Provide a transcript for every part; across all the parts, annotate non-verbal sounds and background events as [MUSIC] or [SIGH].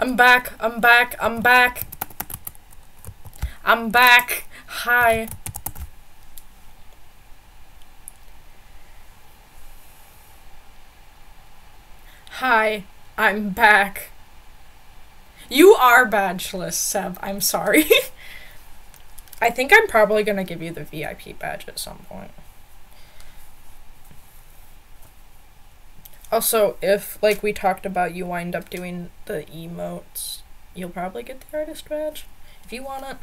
I'm back. I'm back. I'm back. I'm back. Hi. Hi. I'm back. You are badgeless, Seb. I'm sorry. [LAUGHS] I think I'm probably gonna give you the VIP badge at some point. Also, if, like we talked about, you wind up doing the emotes, you'll probably get the artist badge. If you want it.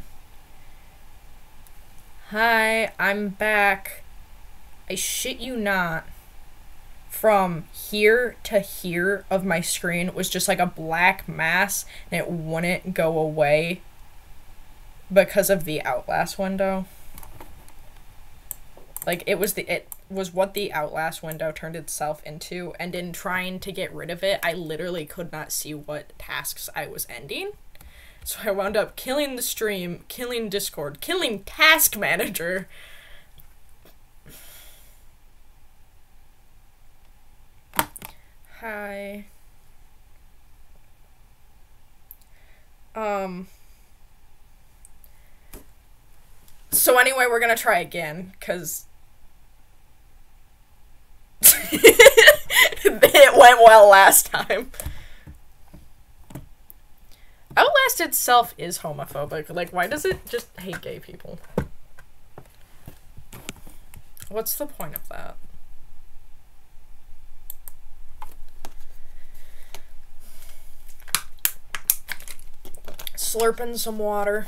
Hi, I'm back. I shit you not. From here to here of my screen was just like a black mass and it wouldn't go away because of the Outlast window. Like it was the it was what the Outlast window turned itself into, and in trying to get rid of it, I literally could not see what tasks I was ending. So I wound up killing the stream, killing Discord, killing Task Manager. Hi. Um. So anyway, we're gonna try again, because [LAUGHS] it went well last time. Outlast itself is homophobic. Like, why does it just hate gay people? What's the point of that? Slurping some water.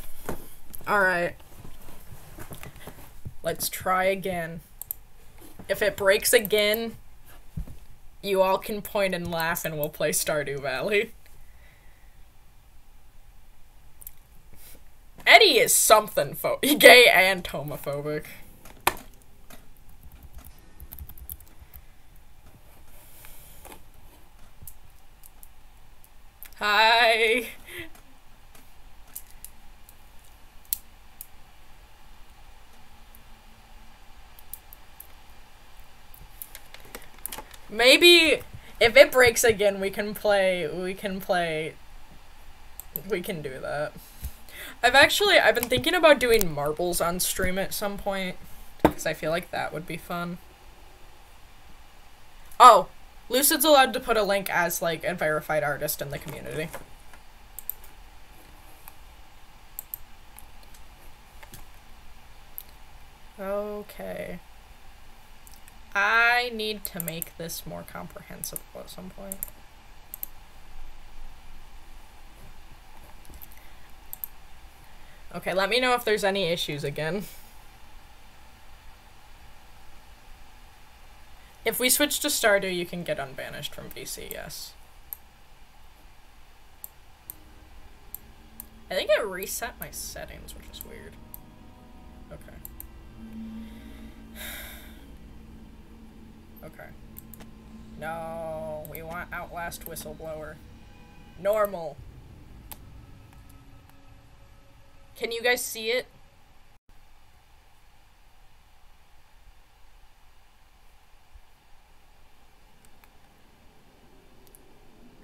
Alright. Let's try again. If it breaks again, you all can point and laugh and we'll play Stardew Valley. Eddie is something pho- [LAUGHS] gay and homophobic. Hi. Maybe if it breaks again, we can play. We can play. We can do that. I've actually I've been thinking about doing marbles on stream at some point because I feel like that would be fun. Oh, Lucid's allowed to put a link as like a verified artist in the community. Okay. I need to make this more comprehensible at some point. Okay, let me know if there's any issues again. If we switch to Stardew, you can get unbanished from VC, yes. I think it reset my settings, which is weird. Okay. No, we want Outlast Whistleblower. Normal. Can you guys see it?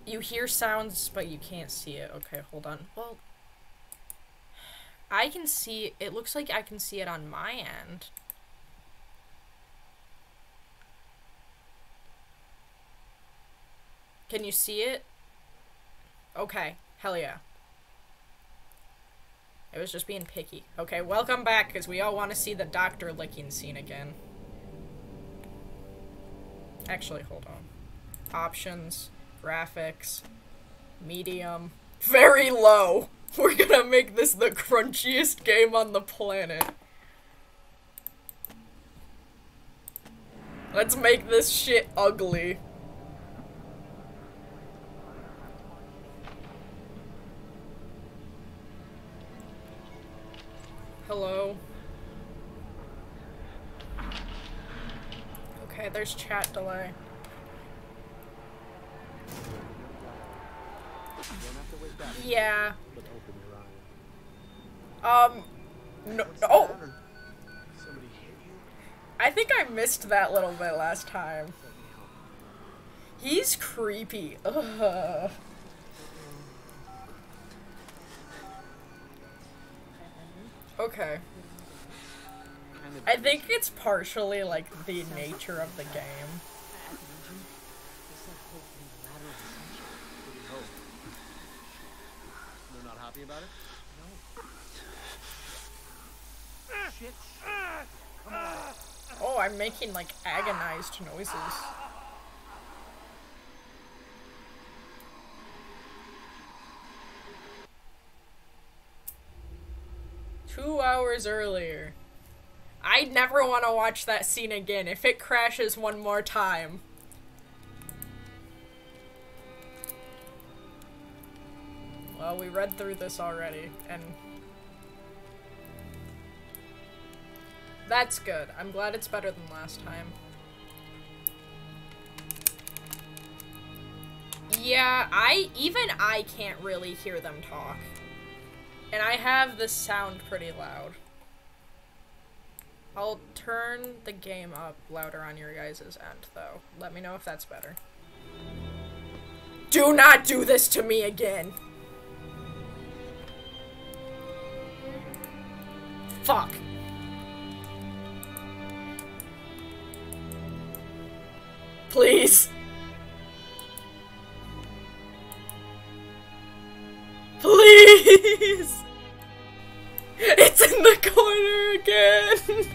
You hear sounds, but you can't see it. Okay, hold on. Well, I can see, it looks like I can see it on my end. Can you see it? Okay, hell yeah. It was just being picky. Okay, welcome back, because we all want to see the doctor licking scene again. Actually, hold on. Options, graphics, medium, very low. [LAUGHS] We're gonna make this the crunchiest game on the planet. Let's make this shit ugly. Hello. Okay, there's chat delay. Yeah. Um. No. Oh. I think I missed that little bit last time. He's creepy. Ugh. Okay. I think it's partially like the nature of the game. They're not happy about it? Oh, I'm making like agonized noises. Two hours earlier. I'd never want to watch that scene again if it crashes one more time. Well, we read through this already, and that's good. I'm glad it's better than last time. Yeah, I even I can't really hear them talk. And I have the sound pretty loud. I'll turn the game up louder on your guys' end, though. Let me know if that's better. Do not do this to me again! Fuck. Please. Please! It's in the corner again!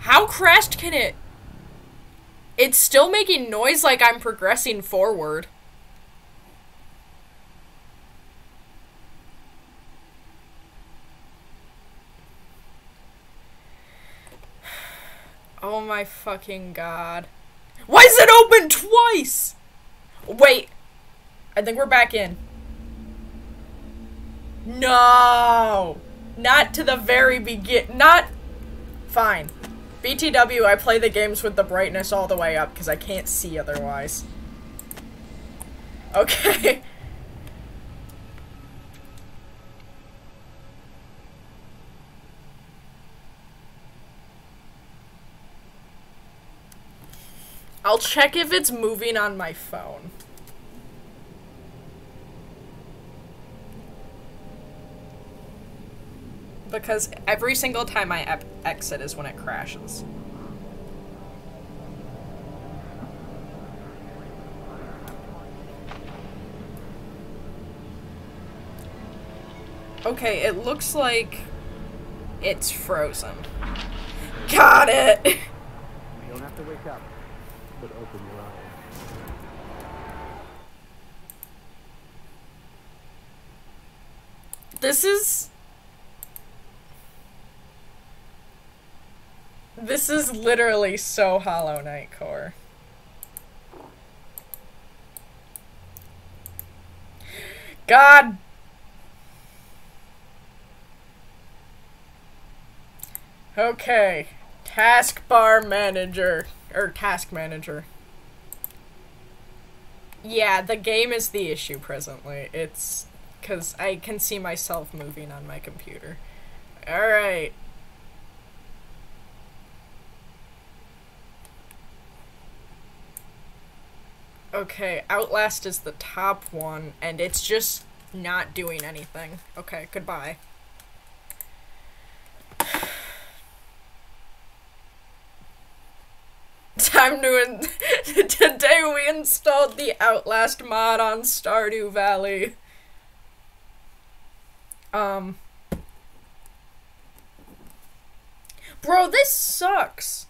How crashed can it? It's still making noise like I'm progressing forward. [SIGHS] Oh my fucking god. Why is it open twice? Wait. I think we're back in. No. Not to the very begin. Not. Fine. BTW, I play the games with the brightness all the way up because I can't see otherwise. Okay. [LAUGHS] I'll check if it's moving on my phone. Because every single time I exit is when it crashes. Okay, it looks like it's frozen. Got it! [LAUGHS] You don't have to wake up, but open your eyes. This is. This is literally so Hollow Knight Core. God. Okay. Taskbar manager. Or task manager. Yeah, the game is the issue presently. It's because I can see myself moving on my computer. Alright. Okay, Outlast is the top one, and it's just not doing anything. Okay, goodbye. Time to in- [LAUGHS] today we installed the Outlast mod on Stardew Valley. Um Bro, this sucks.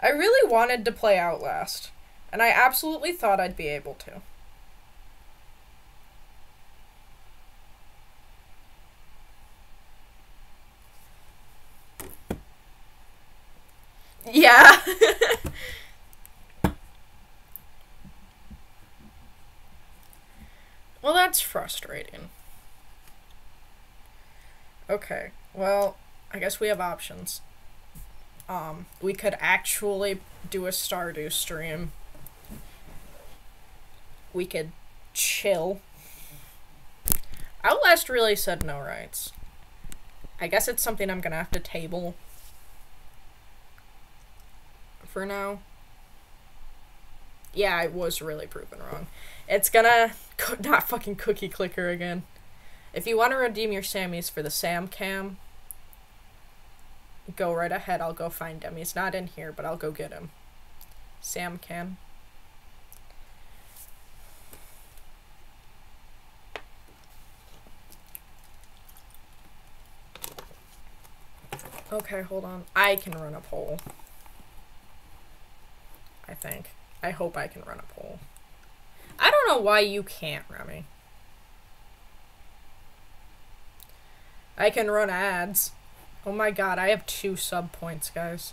I really wanted to play Outlast, and I absolutely thought I'd be able to. Yeah. [LAUGHS] well, that's frustrating. Okay. Well, I guess we have options. Um, we could actually do a Stardew stream. We could chill. Outlast really said no rights. I guess it's something I'm gonna have to table for now. Yeah, I was really proven wrong. It's gonna [LAUGHS] not fucking cookie clicker again. If you want to redeem your Sammys for the Sam Cam, go right ahead. I'll go find him. He's not in here, but I'll go get him. Sam Cam. Okay, hold on. I can run a poll. I think. I hope I can run a poll. I don't know why you can't, Remy. I can run ads. Oh my god, I have two sub points, guys.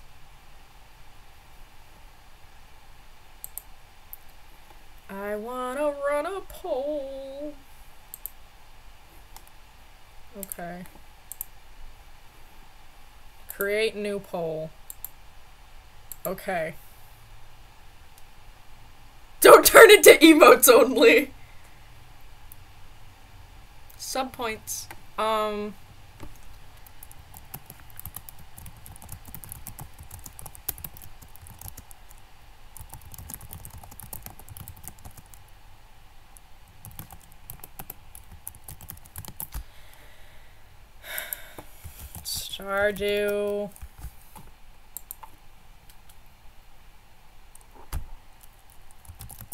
I wanna run a poll. Okay. Create new poll. Okay. Turn into emotes only. Sub points. Um. [SIGHS] Stardew.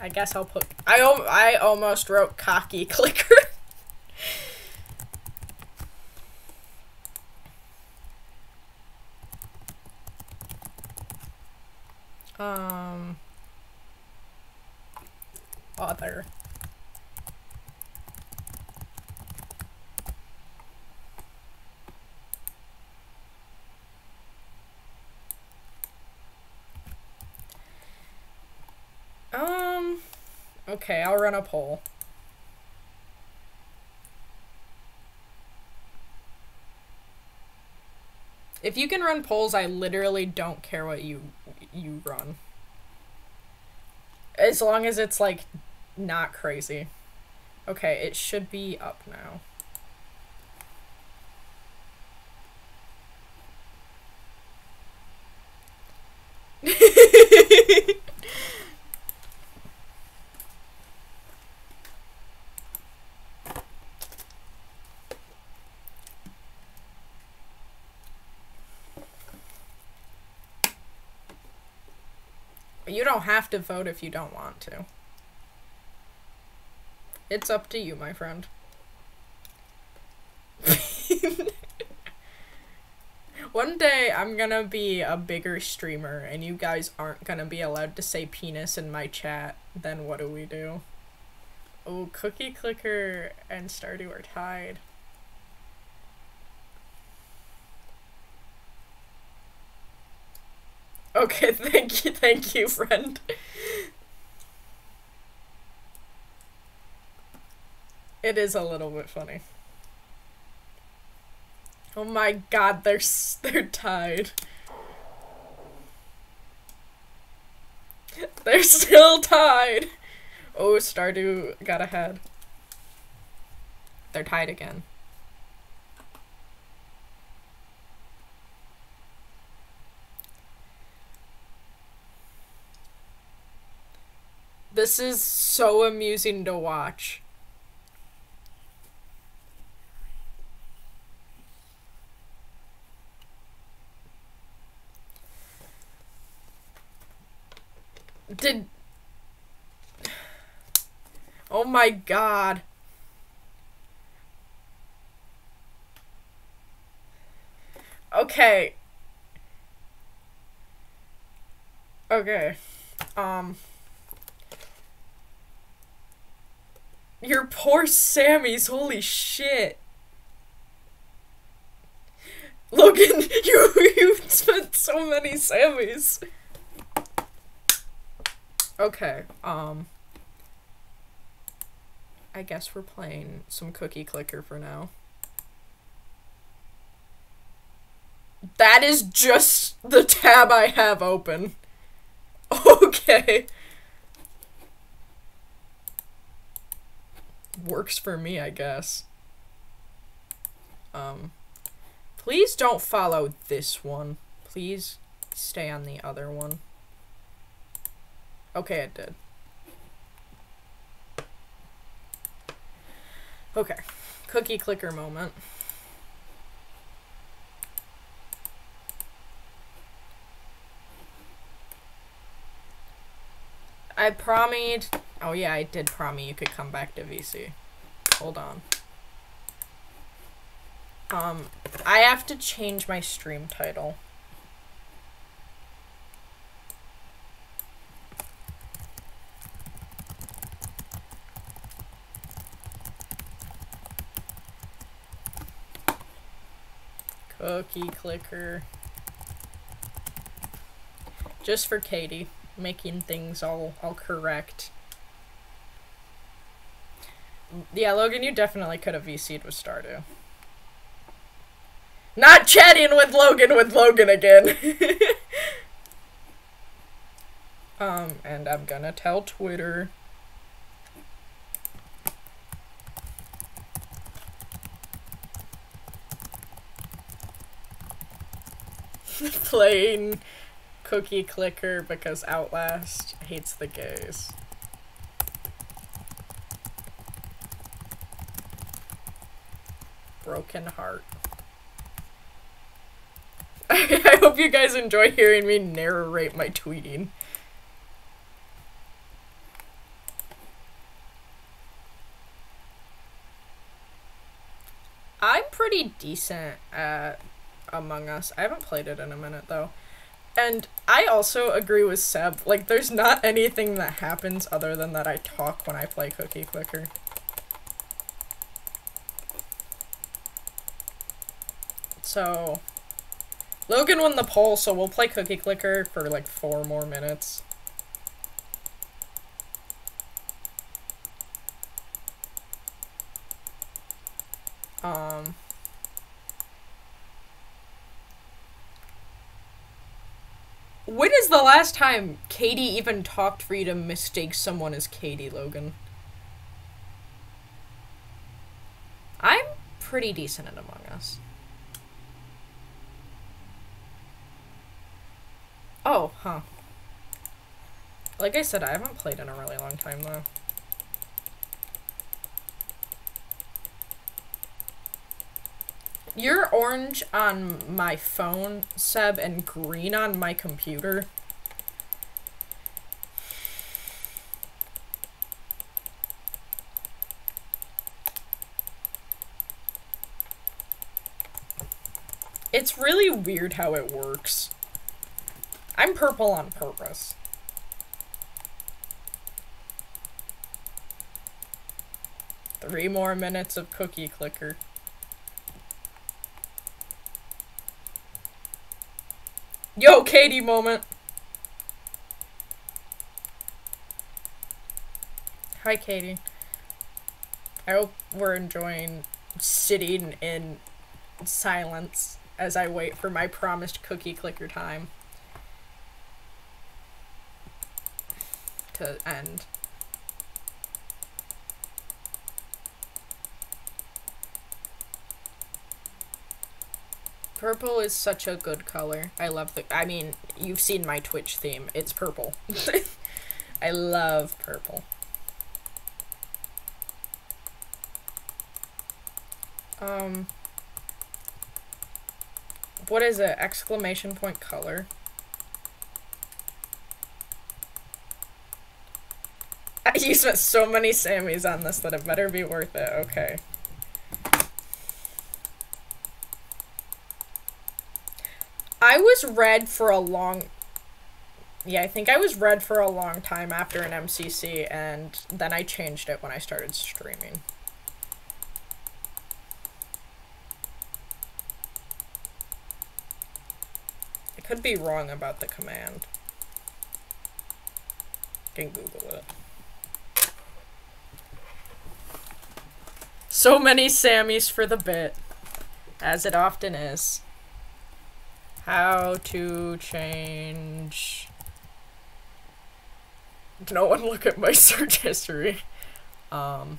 I guess I'll put. I I almost wrote cocky [LAUGHS] clicker. um. Other. Um. Okay, I'll run a poll. If you can run polls, I literally don't care what you you run. As long as it's like not crazy. Okay, it should be up now. You don't have to vote if you don't want to. It's up to you, my friend. [LAUGHS] One day I'm gonna be a bigger streamer and you guys aren't gonna be allowed to say penis in my chat. Then what do we do? Oh, Cookie Clicker and Stardew are tied. Okay, [LAUGHS] thank you, thank you, friend. It is a little bit funny. Oh my god, they're [LAUGHS] they're tied. They're still tied. Oh, Stardew got ahead. They're tied again. This is so amusing to watch. Did. Oh my god. Okay. Okay. Um. Your poor Sammy's holy shit. Logan, [LAUGHS] you you spent so many Sammys. Okay, um I guess we're playing some cookie clicker for now. That is just the tab I have open. [LAUGHS] Okay. works for me, I guess. Um, please don't follow this one. Please stay on the other one. Okay, it did. Okay, cookie clicker moment. I promised Oh yeah, I did promise you could come back to VC. Hold on. Um, I have to change my stream title. Cookie clicker. Just for Katie, making things all all correct. Yeah, Logan, you definitely could have VC'd with Stardew. Not chatting with Logan with Logan again. [LAUGHS] um, and I'm gonna tell Twitter. [LAUGHS] Playing Cookie Clicker because Outlast hates the gays. Broken heart. [LAUGHS] I hope you guys enjoy hearing me narrate my tweeting. I'm pretty decent at Among Us. I haven't played it in a minute though. And I also agree with Seb. Like, there's not anything that happens other than that I talk when I play Cookie Clicker. So, Logan won the poll, so we'll play Cookie Clicker for like four more minutes. Um. When is the last time Katie even talked for you to mistake someone as Katie, Logan? I'm pretty decent at Among Us. Oh, huh. Like I said, I haven't played in a really long time, though. You're orange on my phone, Seb, and green on my computer. It's really weird how it works. I'm purple on purpose. Three more minutes of cookie clicker. Yo, Katie moment. Hi, Katie. I hope we're enjoying sitting in silence as I wait for my promised cookie clicker time to end. Purple is such a good color. I love the. I mean, you've seen my Twitch theme. It's purple. [LAUGHS] I love purple. Um. What is it? Exclamation point color. [LAUGHS] You spent so many Sammys on this that it better be worth it. Okay. I was red for a long yeah, I think I was red for a long time after an MCC, and then I changed it when I started streaming. I could be wrong about the command. can Google it. So many Sammys for the bit, as it often is. How to change... No one look at my [LAUGHS] search history. Um...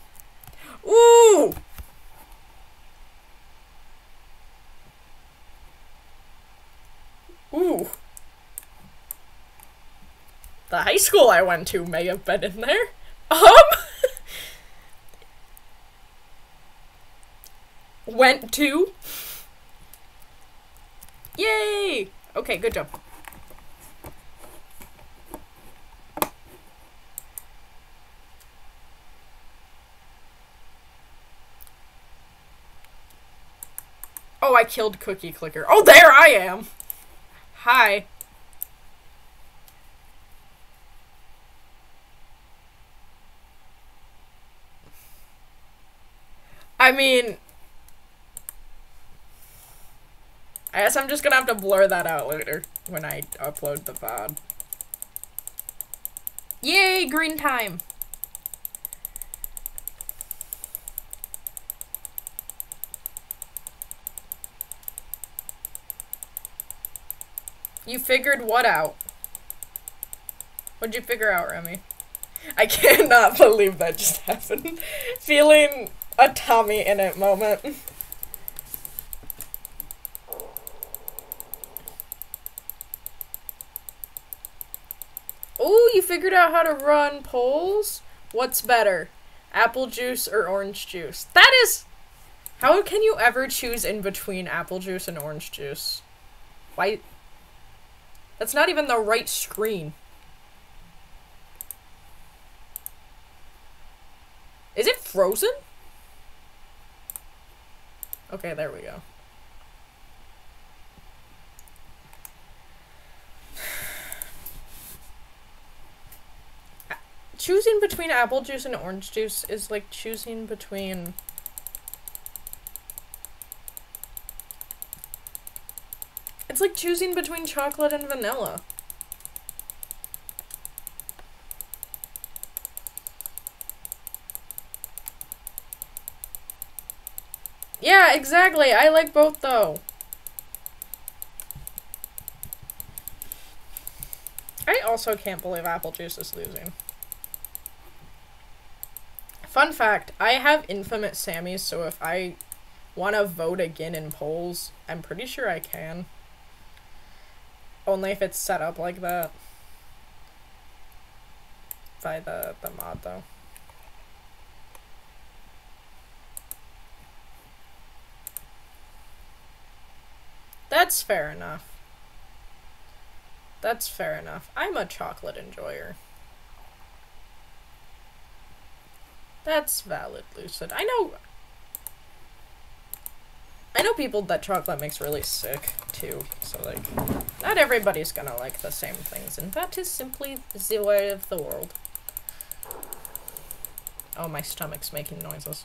Ooh! Ooh. The high school I went to may have been in there. Um... went to. Yay! Okay, good job. Oh, I killed Cookie Clicker. Oh, there I am! Hi. I mean, I guess I'm just gonna have to blur that out later when I upload the VOD. Yay, green time! You figured what out? What'd you figure out, Remy? I [LAUGHS] cannot believe that just happened. Feeling a TommyInnit moment. [LAUGHS] Oh, you figured out how to run polls? What's better? Apple juice or orange juice? That is... How can you ever choose in between apple juice and orange juice? Why... That's not even the right screen. Is it frozen? Okay, there we go. Choosing between apple juice and orange juice is like choosing between It's like choosing between chocolate and vanilla. Yeah, exactly. I like both though. I also can't believe apple juice is losing. Fun fact, I have Infamous Sammys, so if I want to vote again in polls, I'm pretty sure I can. Only if it's set up like that. By the, the mod, though. That's fair enough. That's fair enough. I'm a chocolate enjoyer. That's valid, Lucid. I know... I know people that chocolate makes really sick, too. So, like, not everybody's gonna like the same things. And that is simply the way of the world. Oh, my stomach's making noises.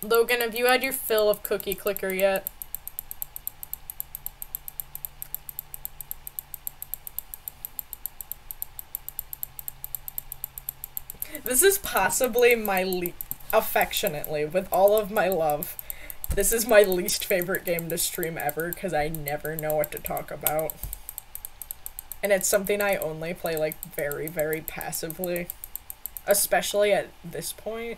Logan, have you had your fill of Cookie Clicker yet? This is possibly my affectionately with all of my love. This is my least favorite game to stream ever because I never know what to talk about. And it's something I only play like very, very passively. Especially at this point.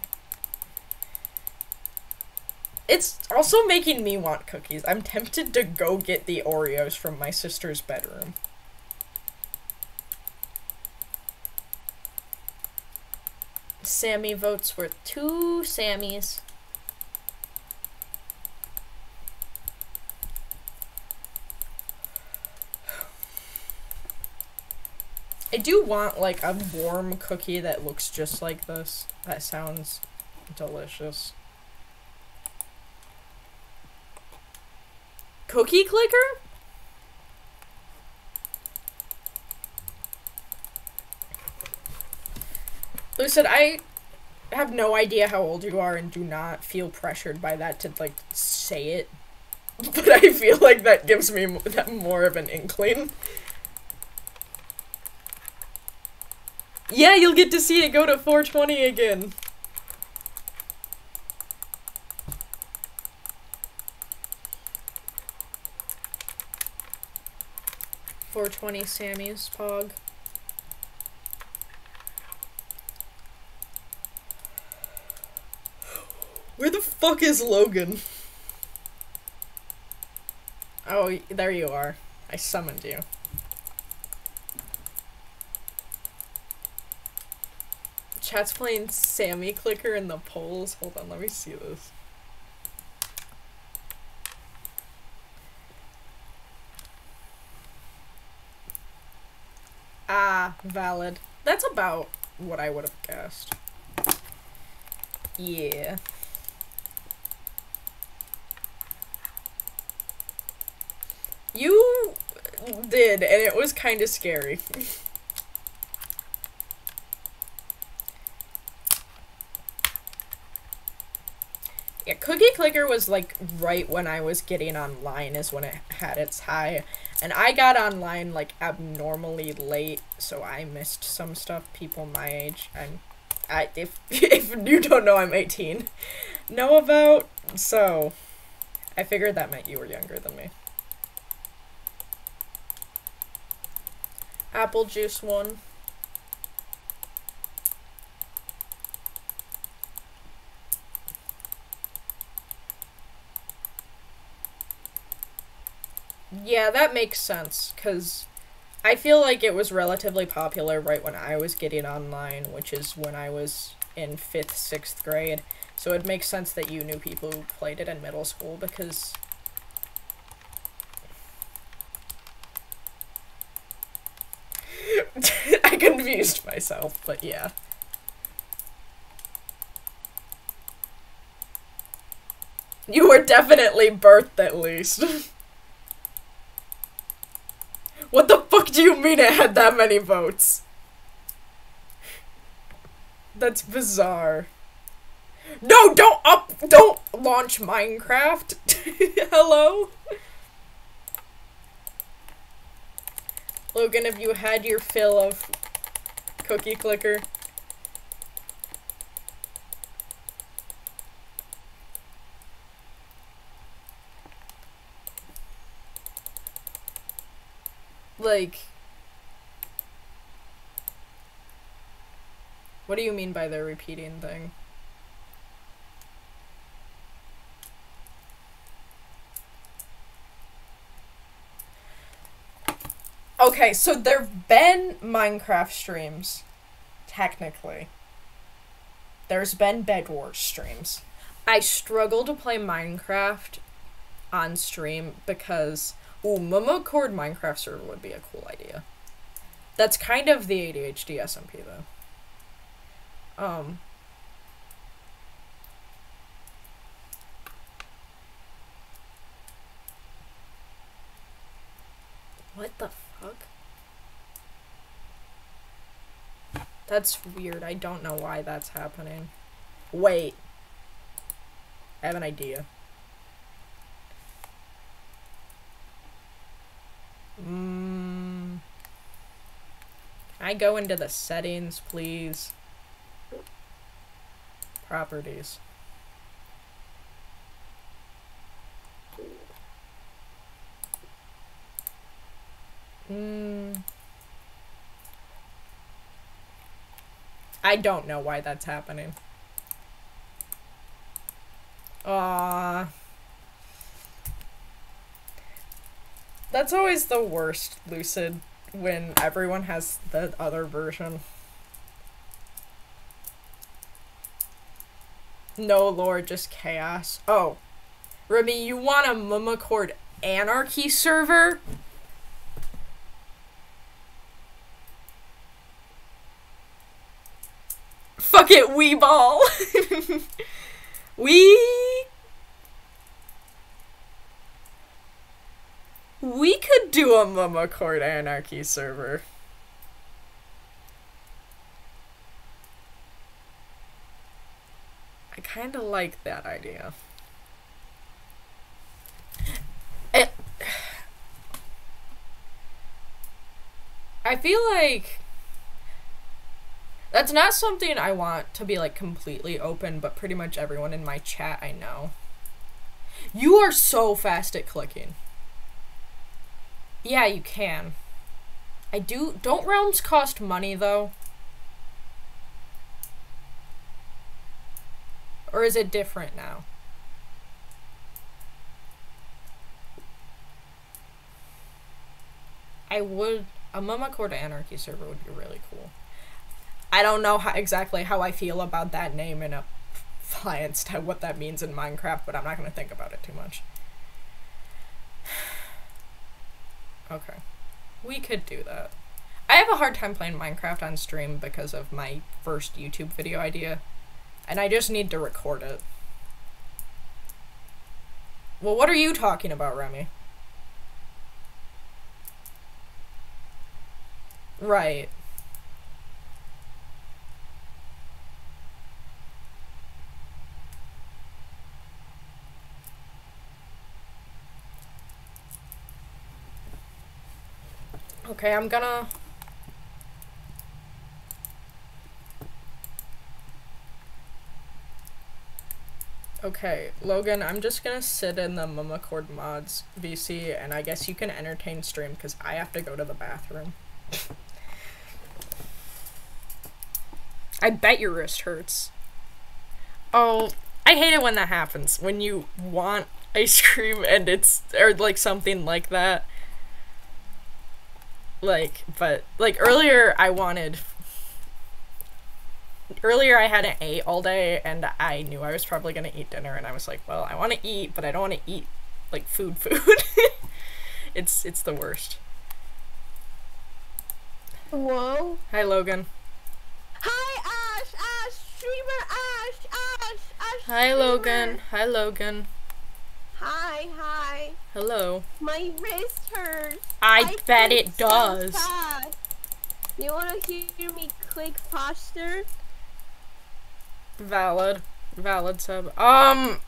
It's also making me want cookies. I'm tempted to go get the Oreos from my sister's bedroom. Sammy votes worth two Sammys. I do want like a warm cookie that looks just like this. That sounds delicious. Cookie clicker? Lucid, I have no idea how old you are and do not feel pressured by that to like say it. [LAUGHS] But I feel like that gives me that more of an inkling. Yeah, you'll get to see it go to 420 again. Four twenty Sammy's Pog. Where the fuck is Logan? Oh, there you are. I summoned you. Chat's playing Sammy Clicker in the polls. Hold on, let me see this. Ah, valid. That's about what I would have guessed. Yeah. You did, and it was kind of scary. [LAUGHS] yeah, Cookie Clicker was like right when I was getting online is when it had its high. And I got online like abnormally late, so I missed some stuff people my age and I if [LAUGHS] if you don't know I'm 18 know about. So I figured that meant you were younger than me. Apple juice one. Yeah, that makes sense, because I feel like it was relatively popular right when I was getting online, which is when I was in 5th, 6th grade. So it makes sense that you knew people who played it in middle school, because... I confused [LAUGHS] myself, but yeah. You were definitely birthed at least. [LAUGHS] What the fuck do you mean it had that many votes? That's bizarre. No, don't up, don't launch Minecraft. [LAUGHS] Hello? Logan, have you had your fill of cookie clicker? Like, what do you mean by the repeating thing? Okay, so there've been Minecraft streams, technically. There's been Bed Wars streams. I struggle to play Minecraft on stream because Ooh, Meowmeowcord Minecraft server would be a cool idea. That's kind of the ADHD SMP though. Um. What the fuck? That's weird. I don't know why that's happening. Wait. I have an idea. Mm. I go into the settings, please? Properties. Hmm. I don't know why that's happening. Ah. That's always the worst, Lucid, when everyone has the other version. No lore, just chaos. Oh. Remy, you want a Meowmeowcord Anarchy server? Fuck it, we ball. we We could do a Meowmeowcord Anarchy server. I kind of like that idea. Eh. It, [SIGHS] I feel like that's not something I want to be like completely open, but pretty much everyone in my chat I know. You are so fast at clicking. Yeah, you can. I do. Don't realms cost money, though? Or is it different now? I would. A Meowmeowcord Anarchy server would be really cool. I don't know how, exactly how I feel about that name in appliance to what that means in Minecraft, but I'm not gonna think about it too much. [SIGHS] Okay. We could do that. I have a hard time playing Minecraft on stream because of my first YouTube video idea. And I just need to record it. Well, what are you talking about, Remy? Right. Okay, I'm gonna... Okay, Logan, I'm just gonna sit in the Meowmeowcord Mods VC, and I guess you can entertain stream, because I have to go to the bathroom. I bet your wrist hurts. Oh, I hate it when that happens. When you want ice [LAUGHS] cream and it's, or like something like that. Like, but, like earlier I wanted, earlier I hadn't ate all day and I knew I was probably gonna eat dinner and I was like, well, I wanna eat, but I don't wanna eat, like, food [LAUGHS] food. it's, it's the worst. Whoa. Hi, Logan. Hi, Ash, Ash, streamer Ash, Ash, Ash. Hi, streamer. Logan. Hi, Logan. Hi, hi. Hello. My wrist hurts. I, bet it so does. fast. You wanna hear me click faster? Valid. Valid sub. Um,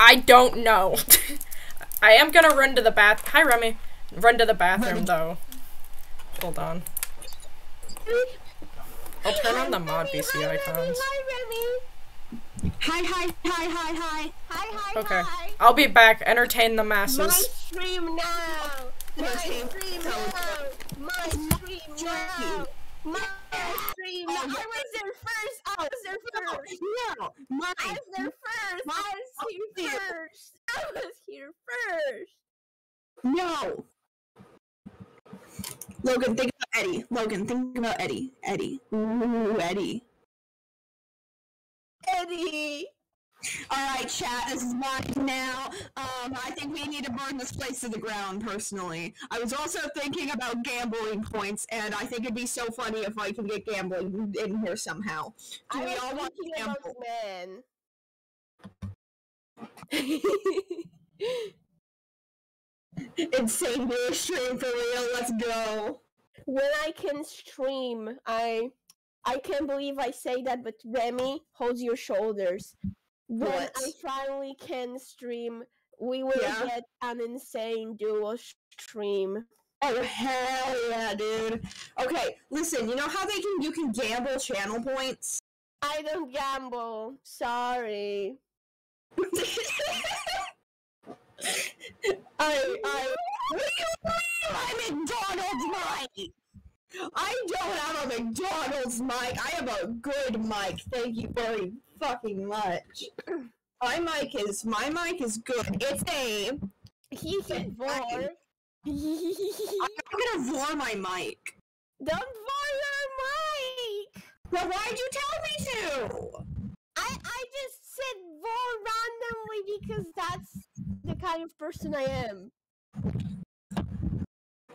I don't know. [LAUGHS] I am gonna run to the bath. Hi, Remy. Run to the bathroom though. Hold on. I'll turn on the mod Remy, VC hi, Remy, icons. Hi, Remy. Hi, hi, hi, hi, hi. Hi, hi, Okay. hi. I'll be back. Entertain the masses. My stream now. My stream now. My stream now. My stream now. I was there first. I was there first. No, mine. I was there first. I was here first. I was here first. No. Logan, think about Eddie. Logan, think about Eddie. Eddie. Ooh, Eddie. Eddie. All right, chat. This is mine now. Um, I think we need to burn this place to the ground. Personally, I was also thinking about gambling points, and I think it'd be so funny if I could get gambling in here somehow. Do I we all want to gamble? men. [LAUGHS] Insane stream for real. Let's go. when I can stream, I I can't believe I say that, but Remy, hold your shoulders. When What? I finally can stream, we will Yeah? get an insane duo stream. Oh hell yeah, dude. Okay, listen. You know how they can you can gamble channel points. I don't gamble. Sorry. [LAUGHS] I I what do you mean my McDonald's mic? I don't have a McDonald's mic. I have a good mic. Thank you very fucking much. My mic is my mic is good. It's a He hit vor. I'm gonna vor my mic. Don't vor your mic. Well, why'd you tell me to? I I just said vor randomly because that's the kind of person I am.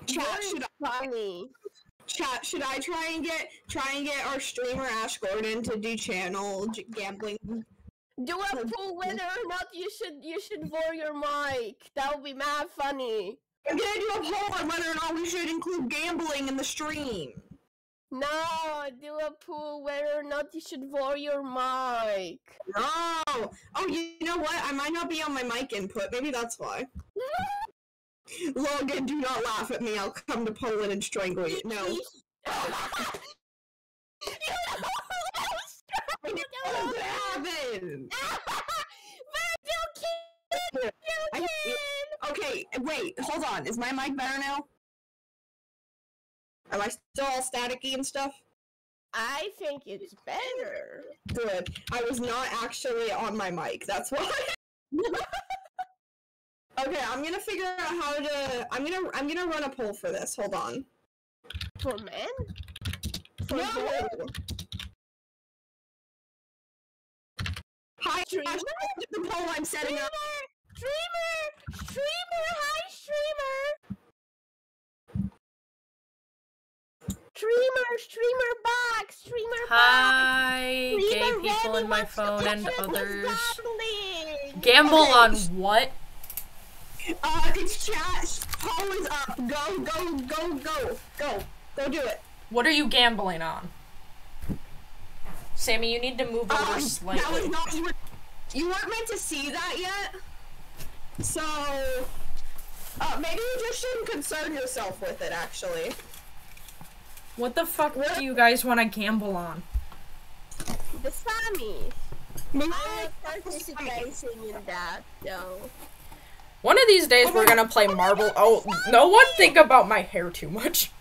Chat, should funny. Chat, should I try and get try and get our streamer Ash Gordon to do channel gambling? Do a poll whether or not you should you should vor your mic. That would be mad funny. I'm gonna do a poll on whether or not we should include gambling in the stream. No, do a poll whether or not you should vor your mic. No. Oh, you know what? I might not be on my mic input. Maybe that's why. [LAUGHS] Logan, do not laugh at me. I'll come to Poland and strangle you. No. [LAUGHS] I knew that was gonna happen. I- Okay, wait, hold on. Is my mic better now? Am I still all staticky and stuff? I think it's better. Good. I was not actually on my mic. That's why. [LAUGHS] okay, I'm gonna figure out how to. I'm gonna. I'm gonna run a poll for this. Hold on. For men? for No! gold. Hi, Streamer? The poll I'm setting up. Streamer! Streamer! Hi, streamer! Streamer! Streamer back! Streamer back! Hi, gay people in my phone and others. gambling. Gamble on what? Uh, it's chat. Poll is up. Go, go, go, go, go. Go do it. What are you gambling on? Sammy, you need to move over Um, that was not you. Were, you weren't meant to see that yet. So, uh, maybe you just shouldn't concern yourself with it. Actually, What the fuck what? do you guys want to gamble on? The Sammy. maybe I'm not participating in that, though. One of these days we're gonna play marble. Oh, no one think about my hair too much.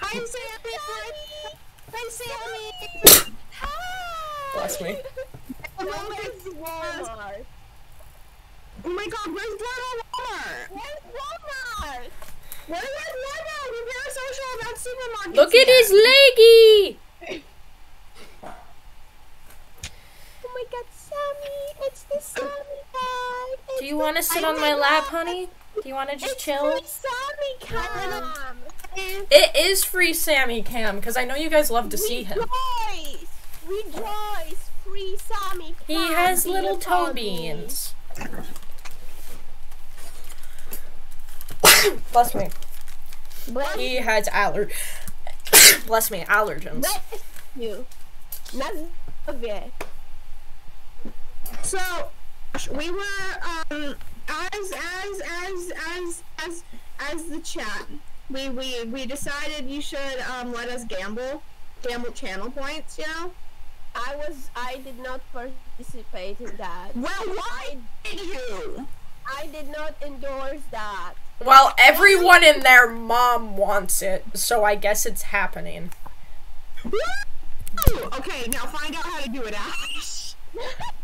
Hi, Sammy. Hi, Sammy. Bless me. No, where's Walmart? Oh my God, where's Blood Walmart? Where's Walmart? Where's Walmart? We're parasocial about supermarkets. Look at his leggy. Oh my god, Sammy! It's the Sammy bag! It's Do you want to sit on my lap, honey? Do you want to just It's chill? free Sammy cam! It is free Sammy Cam because I know you guys love to see him. Rejoice! Rejoice! Free Sammy He has little toe beans. [COUGHS] Bless me. Bless He has aller. [COUGHS] Bless me, allergens. bless you. Nazwie. So we were um as as as as as as the chat. We we we decided you should um let us gamble, gamble channel points. You know. I was I did not participate in that. Well, why did you? I did not endorse that. Well, everyone in their mom wants it, so I guess it's happening. Woo! Okay, now find out how to do it, Ash. [LAUGHS]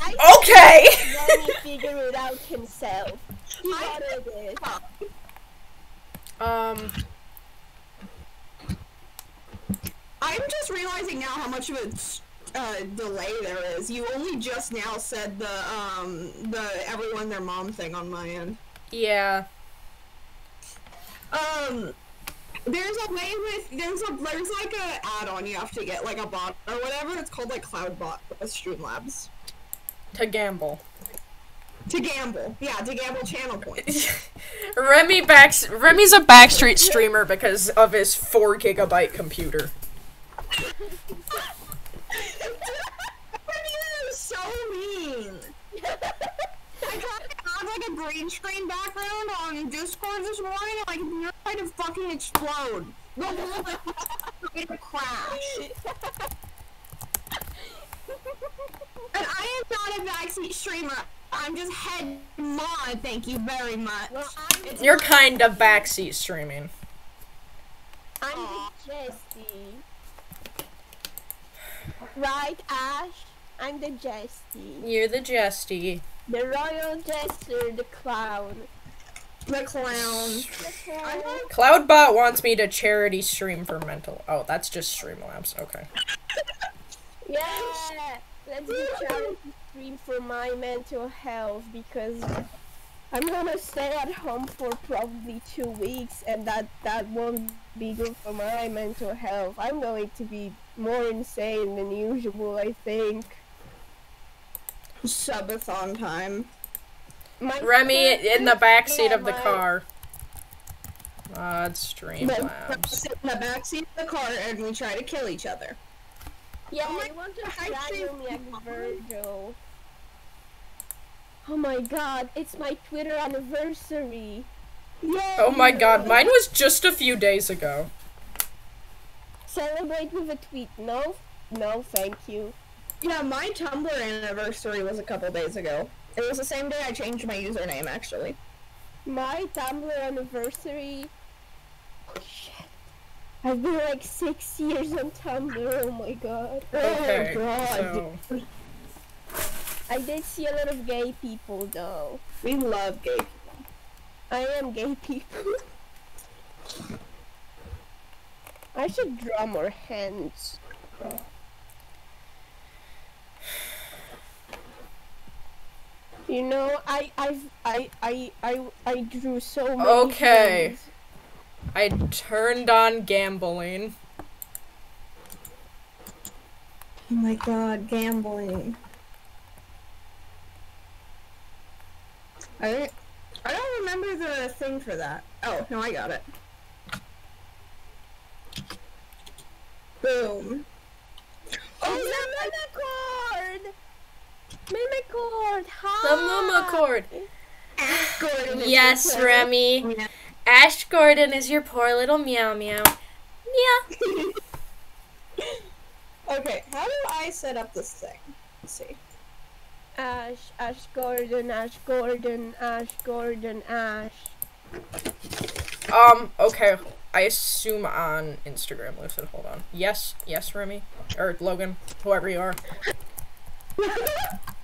I Okay! [LAUGHS] let me figure it out himself. He I- wanted it. Um, I'm just realizing now how much of a uh, delay there is. You only just now said the um the everyone their mom thing on my end. yeah. Um, there's a way with there's a there's like a add-on you have to get like a bot or whatever. It's called like CloudBot with Streamlabs To gamble. to gamble. Yeah, to gamble channel points. [LAUGHS] Remy backs. Remy's a Backstreet streamer because of his four gigabyte computer. Remy, that is so mean. I tried to have like a green screen background on Discord this morning, and my to fucking explode. The whole thing tried to crash. And I am not a backseat streamer. I'm just head mod. Thank you very much. Well, You're kind of backseat streaming. I'm the Jesty. Right, Ash? I'm the Jesty. You're the Jesty. The Royal Jester, the clown. The clown. The clown. Cloudbot wants me to charity stream for mental. Oh, that's just Streamlabs. Okay. Yeah! Let's do charity stream for my mental health because I'm gonna stay at home for probably two weeks and that, that won't be good for my mental health. I'm going to be more insane than usual, I think. Subathon time. My Remy in the back seat of the car. Mod But Streamlabs. sit in the backseat of the car and we try to kill each other. Yeah, Oh my I want to God, I me like Virgil. Oh my god, it's my Twitter anniversary. Yay! Oh my god, mine was just a few days ago. Celebrate with a tweet. No, no, thank you. Yeah, my Tumblr anniversary was a couple days ago. It was the same day I changed my username, actually. My Tumblr anniversary. Oh shit. I've been like six years on Tumblr. Oh my god. Oh, okay, Oh god. so I did see a lot of gay people though. We love gay. People. I am gay people. [LAUGHS] I should draw more hands. You know, I I I I I I drew so many. Okay. hands. I turned on gambling. Oh my god, gambling. I I don't remember the thing for that. Oh, no, I got it. Boom. Oh, the Meowmeowcord! Meowmeowcord! Hi! The Meowmeowcord. Ash Gordon. is Yes, Remy. Yeah. Ash Gordon is your poor little meow meow. Meow. [LAUGHS] Okay, how do I set up this thing? Let's see. Ash, Ash Gordon, Ash Gordon, Ash Gordon, Ash. Um, okay. I assume on Instagram, Lucid. Hold on. Yes, yes, Remy. Or Logan, whoever you are. [LAUGHS]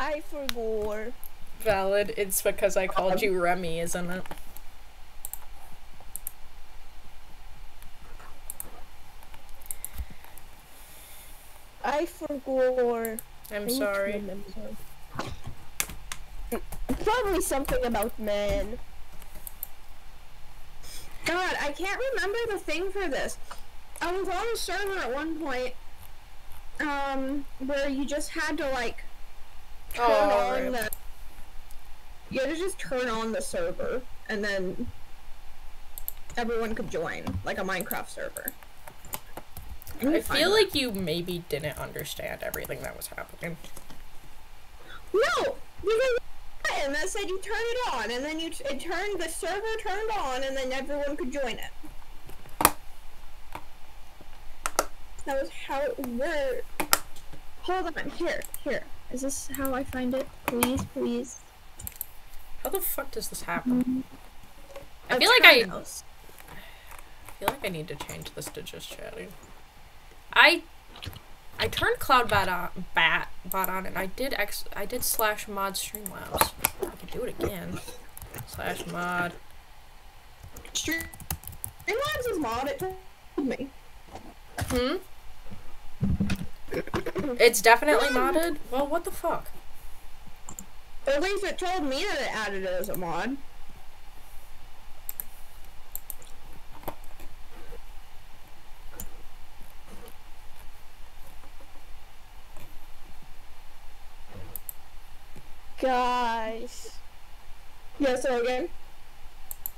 I forgot. Valid. It's because I called you Remy, isn't it? I forgot. I I'm to sorry. Probably something about men. God, I can't remember the thing for this. I was on a server at one point, um, where you just had to like turn Oh, on the. You had to just turn on the server, and then everyone could join, like a Minecraft server. Me I feel like you maybe didn't understand everything that was happening. no, button that said you turn it on, and then you it turned the server turned on, and then everyone could join it. That was how it worked. Hold on, here, here. Is this how I find it? Please, please. How the fuck does this happen? I feel like I Trinos. feel like I need to change this to just chatting. I I turned Cloudbot on bat bot on and I did ex, I did slash mod streamlabs. I can do it again. Slash mod. Stream Streamlabs is mod. It told me. Hmm? It's definitely modded? Well what the fuck? At least it told me that it added it as a mod. Guys, Yeah, so again.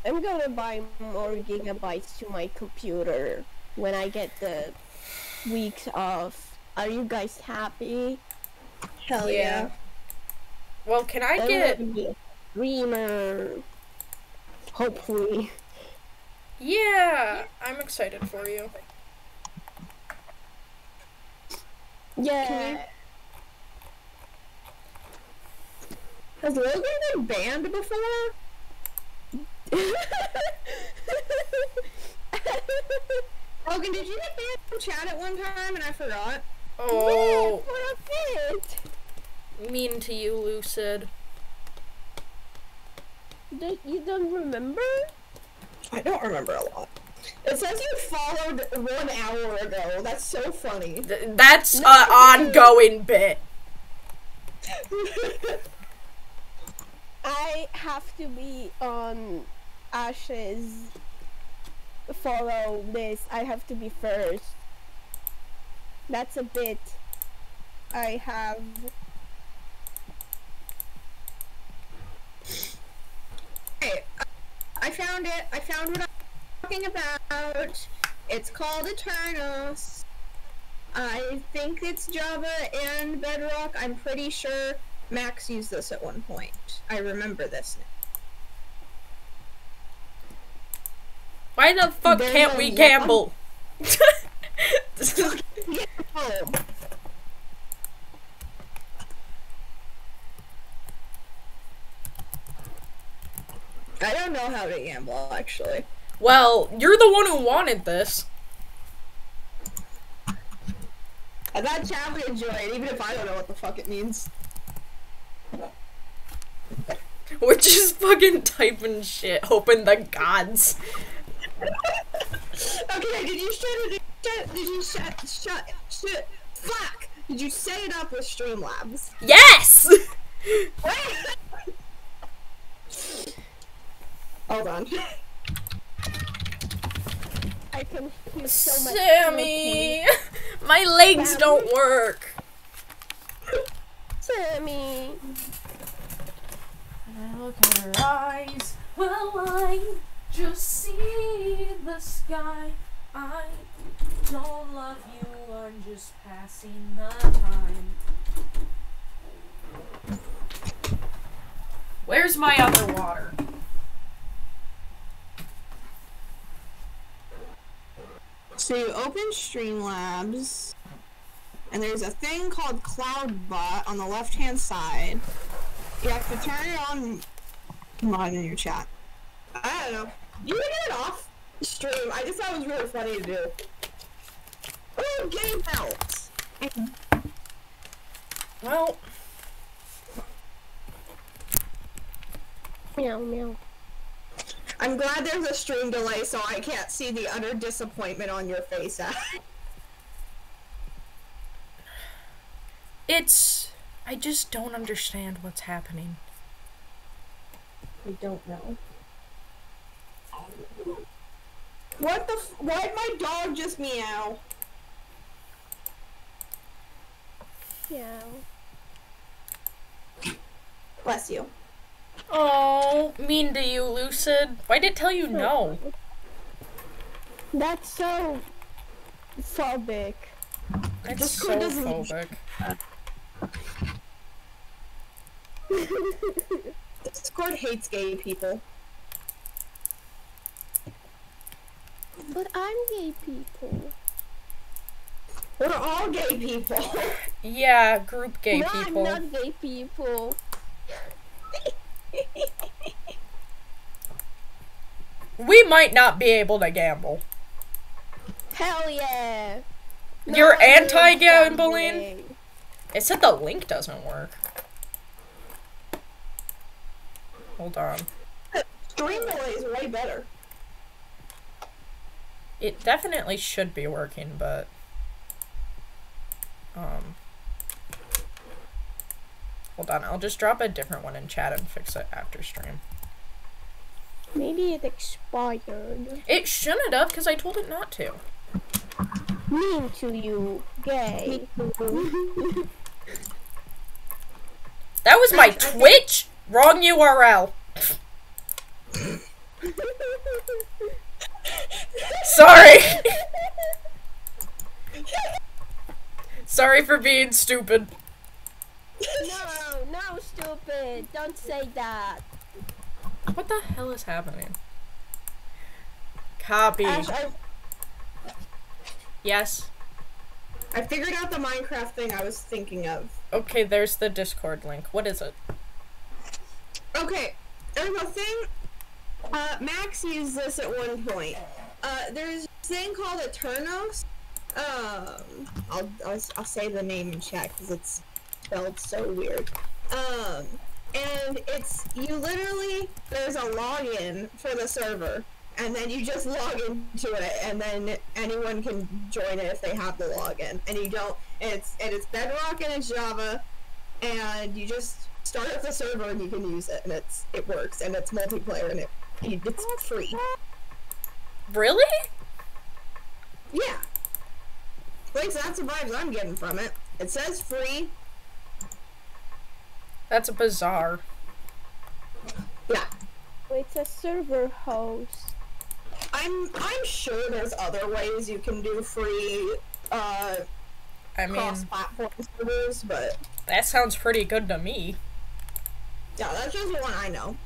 I'm gonna buy more gigabytes to my computer when I get the weeks off. Are you guys happy? Hell yeah. Well can I I'm get gonna be a streamer. Hopefully. Yeah, I'm excited for you. Yeah. Has Logan been banned before? [LAUGHS] Logan, did you get banned from chat at one time and I forgot? Oh, Yeah, for a bit. mean to you, Lucid. Do- You don't remember? I don't remember a lot. It says you followed one hour ago. That's so funny. Th- that's an ongoing bit. [LAUGHS] I have to be on Ash's follow this. I have to be first. That's a bit. I have. Okay, uh, I found it. I found what I'm talking about. It's called Aternos. I think it's Java and Bedrock. I'm pretty sure Max used this at one point. I remember this. Now. Why the fuck There's can't we we [LAUGHS] [LAUGHS] I don't know how to gamble, actually. well, you're the one who wanted this. I thought chat would enjoy it, even if I don't know what the fuck it means. We're just fucking typing shit, hoping the gods. [LAUGHS] Okay, did you shut it? Shut, did you shut? Shut. Shut. Fuck! Did you set it up with Streamlabs? Yes! Wait [LAUGHS] Hold on. I can hear so much. Sammy! [LAUGHS] My legs don't work. Sammy. I look at her eyes. Well, I just see the sky. I don't love you, I'm just passing the time. Where's my other water? So you open Streamlabs, and there's a thing called CloudBot on the left-hand side. You have to turn it on. On in your chat. I don't know. You can get it off stream. I just thought it was really funny to do. Oh, game helps. Well, Meow meow. I'm glad there's a stream delay so I can't see the utter disappointment on your face. it's. I just don't understand what's happening. I don't know. What the? F- why'd my dog just meow? Meow. Bless you. Oh, mean to you, Lucid. Why did it tell you no? That's so phobic. That's Discord so doesn't- phobic. Discord hates gay people. But I'm gay people. We're all gay people. Yeah, group gay no, people. I'm not gay people. We might not be able to gamble. Hell yeah. You're anti-gambling? It said the link doesn't work. Hold on. Stream delay is way better. It definitely should be working, but um Hold on, I'll just drop a different one in chat and fix it after stream. Maybe it expired. It shouldn't have because I told it not to. Mean to you, gay. That was my Twitch. Wrong URL. [LAUGHS] Sorry. [LAUGHS] Sorry for being stupid. no, no, stupid. Don't say that. What the hell is happening? Copy. Ash, Yes. I figured out the Minecraft thing I was thinking of. Okay, there's the Discord link. What is it? Okay, there's a thing. Uh, Max used this at one point. Uh, there's a thing called a Aternos. Um, I'll, I'll, I'll say the name in chat because it's spelled so weird. Um, and it's you literally there's a login for the server, and then you just log into it, and then anyone can join it if they have the login. And you don't. And it's and it's Bedrock and it's Java, and you just start up the server and you can use it, and it's it works, and it's multiplayer, and it it's free. Really? Yeah. At least that's the vibes I'm getting from it. It says free. That's a bizarre. Yeah. It's a server host. I'm I'm sure there's other ways you can do free uh I mean, cross-platform servers, but that sounds pretty good to me. yeah, that's just the one I know.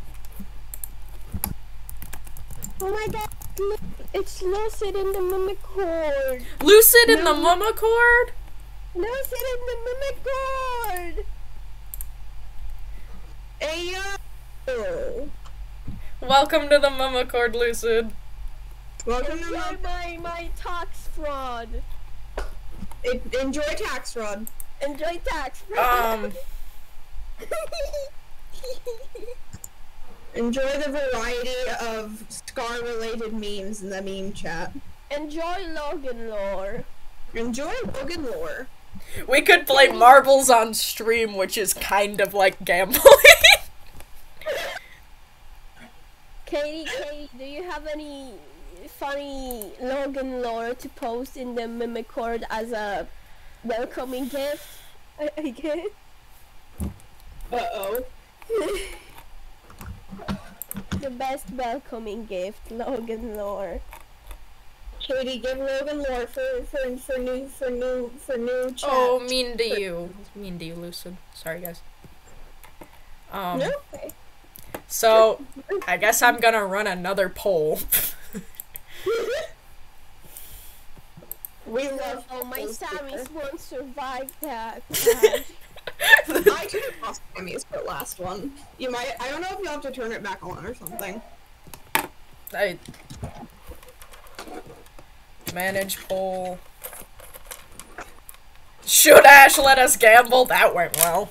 Oh my god, look, it's Lucid in the Meowmeowcord. Lucid in the Meowmeowcord? Lucid in the Meowmeowcord. Hey yo! Welcome to the Meowmeowcord, Lucid. Welcome to Enjoy my, my, my tax fraud. it, enjoy tax fraud. Enjoy tax fraud. Um, [LAUGHS] Enjoy the variety of Scar-related memes in the meme chat. Enjoy Logan lore. Enjoy Logan lore. We could play marbles on stream, which is kind of like gambling. [LAUGHS] Katie, Katie, do you have any funny Logan lore to post in the Meowmeowcord as a welcoming gift? I, I guess. Uh-oh. [LAUGHS] The best welcoming gift, Logan lore. Katie, give Logan lore for, for, for new, for new, for new chat. oh, mean to you. Mean to you, Lucid. Sorry, guys. Um, No? so, I guess I'm gonna run another poll. [LAUGHS] We love Oh, my polls Sammys won't survive that. [LAUGHS] I could have lost Sammy's for last one. You might, I don't know if you'll have to turn it back on or something. I manage poll. Should Ash let us gamble? That went well.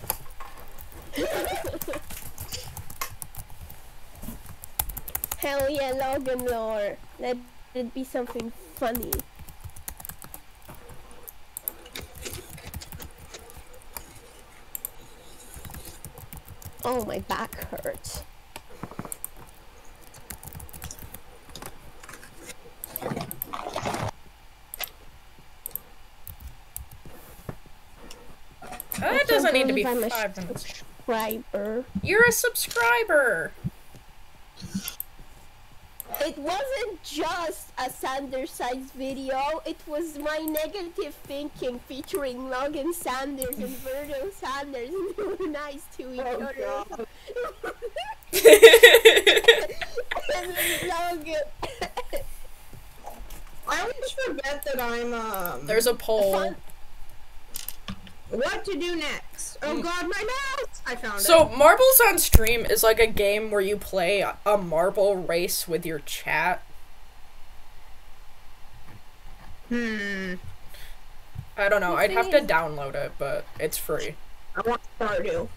Hell yeah, Logan lore. Let it be something funny. Oh, my back hurts. That doesn't need to be a five minutes. subscriber. You're a subscriber. It wasn't just a Sanders Sides video, it was my negative thinking featuring Logan Sanders and Virgil Sanders and they were nice to each Oh, other. God. [LAUGHS] [LAUGHS] Logan I always forget that I'm, um, There's a poll. What to do next. Oh god, my mouse! I found So, it. So, Marbles on Stream is like a game where you play a marble race with your chat. Hmm. I don't know. I'd have to download it, but it's free. I want Stardew.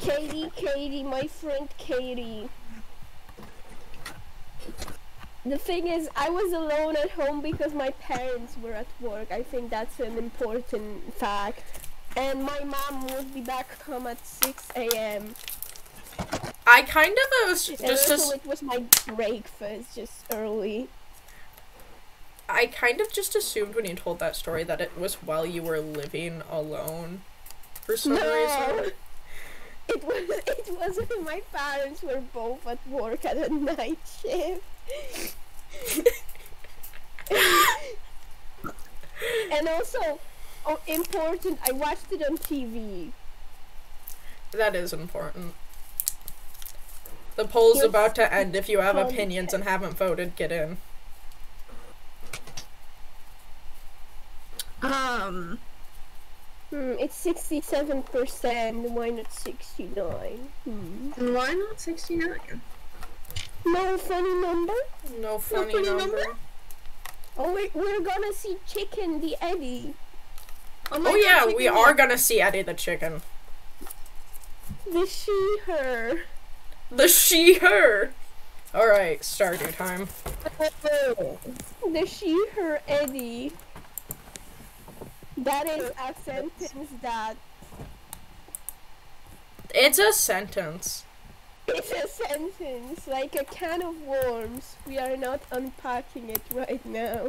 Katie, Katie, my friend Katie. The thing is, I was alone at home because my parents were at work. I think that's an important fact. And my mom would be back home at 6 a.m. I kind of uh, was And just also as, it was my breakfast, just early. I kind of just assumed when you told that story that it was while you were living alone for some No! reason. It was, it was when my parents were both at work at a [LAUGHS] night shift. [LAUGHS] and also, oh, important, I watched it on TV. That is important. The poll's Yes. about to end. If you have opinions and haven't voted, get in. Um, Hmm, it's 67%, why not 69? Hmm. why not 69? No funny number? No funny funny number. number? Oh, wait, we're gonna see Chicken the Eddie. Oh my Oh yeah, chicken we are gonna see Eddie the chicken. The she, her. The she her. All right, Stardew time. The she, her, Eddie. That is a sentence that It's a sentence. It's a sentence, like a can of worms. We are not unpacking it right now.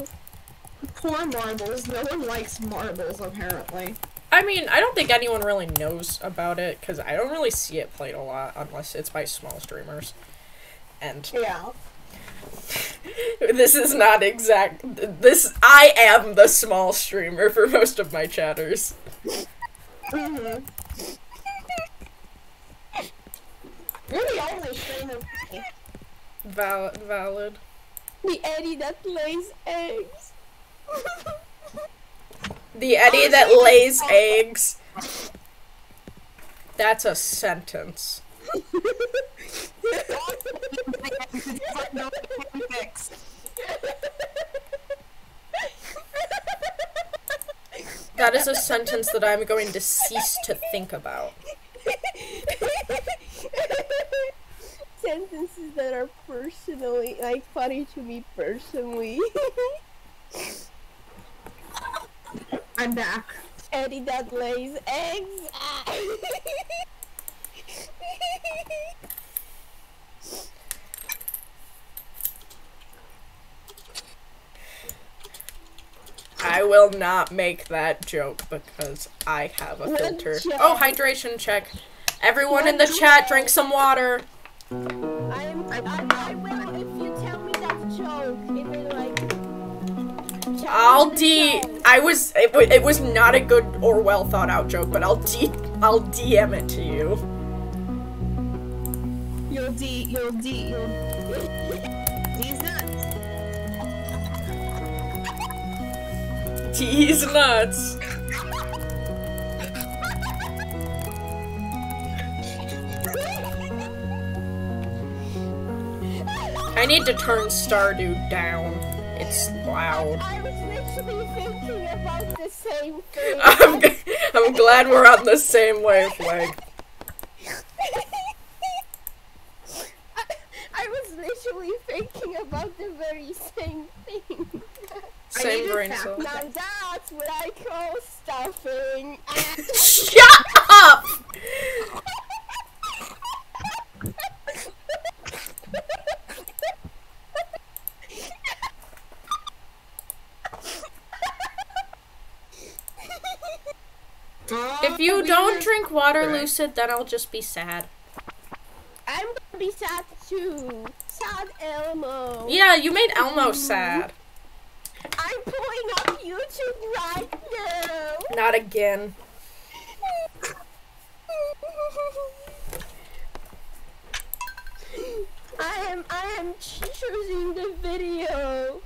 Poor marbles. No one likes marbles, apparently. I mean, I don't think anyone really knows about it because I don't really see it played a lot unless it's by small streamers. And Yeah. [LAUGHS] this is not exact. This I am the small streamer for most of my chatters. Mm-hmm. You're the only streamer. Valid. Valid. The Eddie that lays eggs. [LAUGHS] The Eddie that lays eggs. That's a sentence. That is a sentence that I'm going to cease to think about. [LAUGHS] [LAUGHS] Sentences that are personally, like, funny to me personally. [LAUGHS] I'm back. Eddie that lays eggs. I will not make that joke because I have a filter. Oh, hydration check. Everyone in the chat, drink some water. I'm, I, I will if you tell me that joke. Like. I'll D. I was. It, it was not a good or well thought out joke, but I'll D. I'll DM it to you. You'll D. You'll D. You'll. [LAUGHS] D's nuts. He's nuts. I need to turn Stardew down. It's loud. I was literally thinking about the same thing. [LAUGHS] I'm, I'm glad we're on the same wavelength. I, [LAUGHS] I was literally thinking about the very same thing. [LAUGHS] Same brain cell. now that's what I call stuffing. Shut up! If you don't drink water, Right. Lucid, then I'll just be sad. I'm gonna be sad too. Sad Elmo. Yeah, you made Elmo mm-hmm. sad. I'm pulling up YouTube right now. Not again. I am I am choosing the video.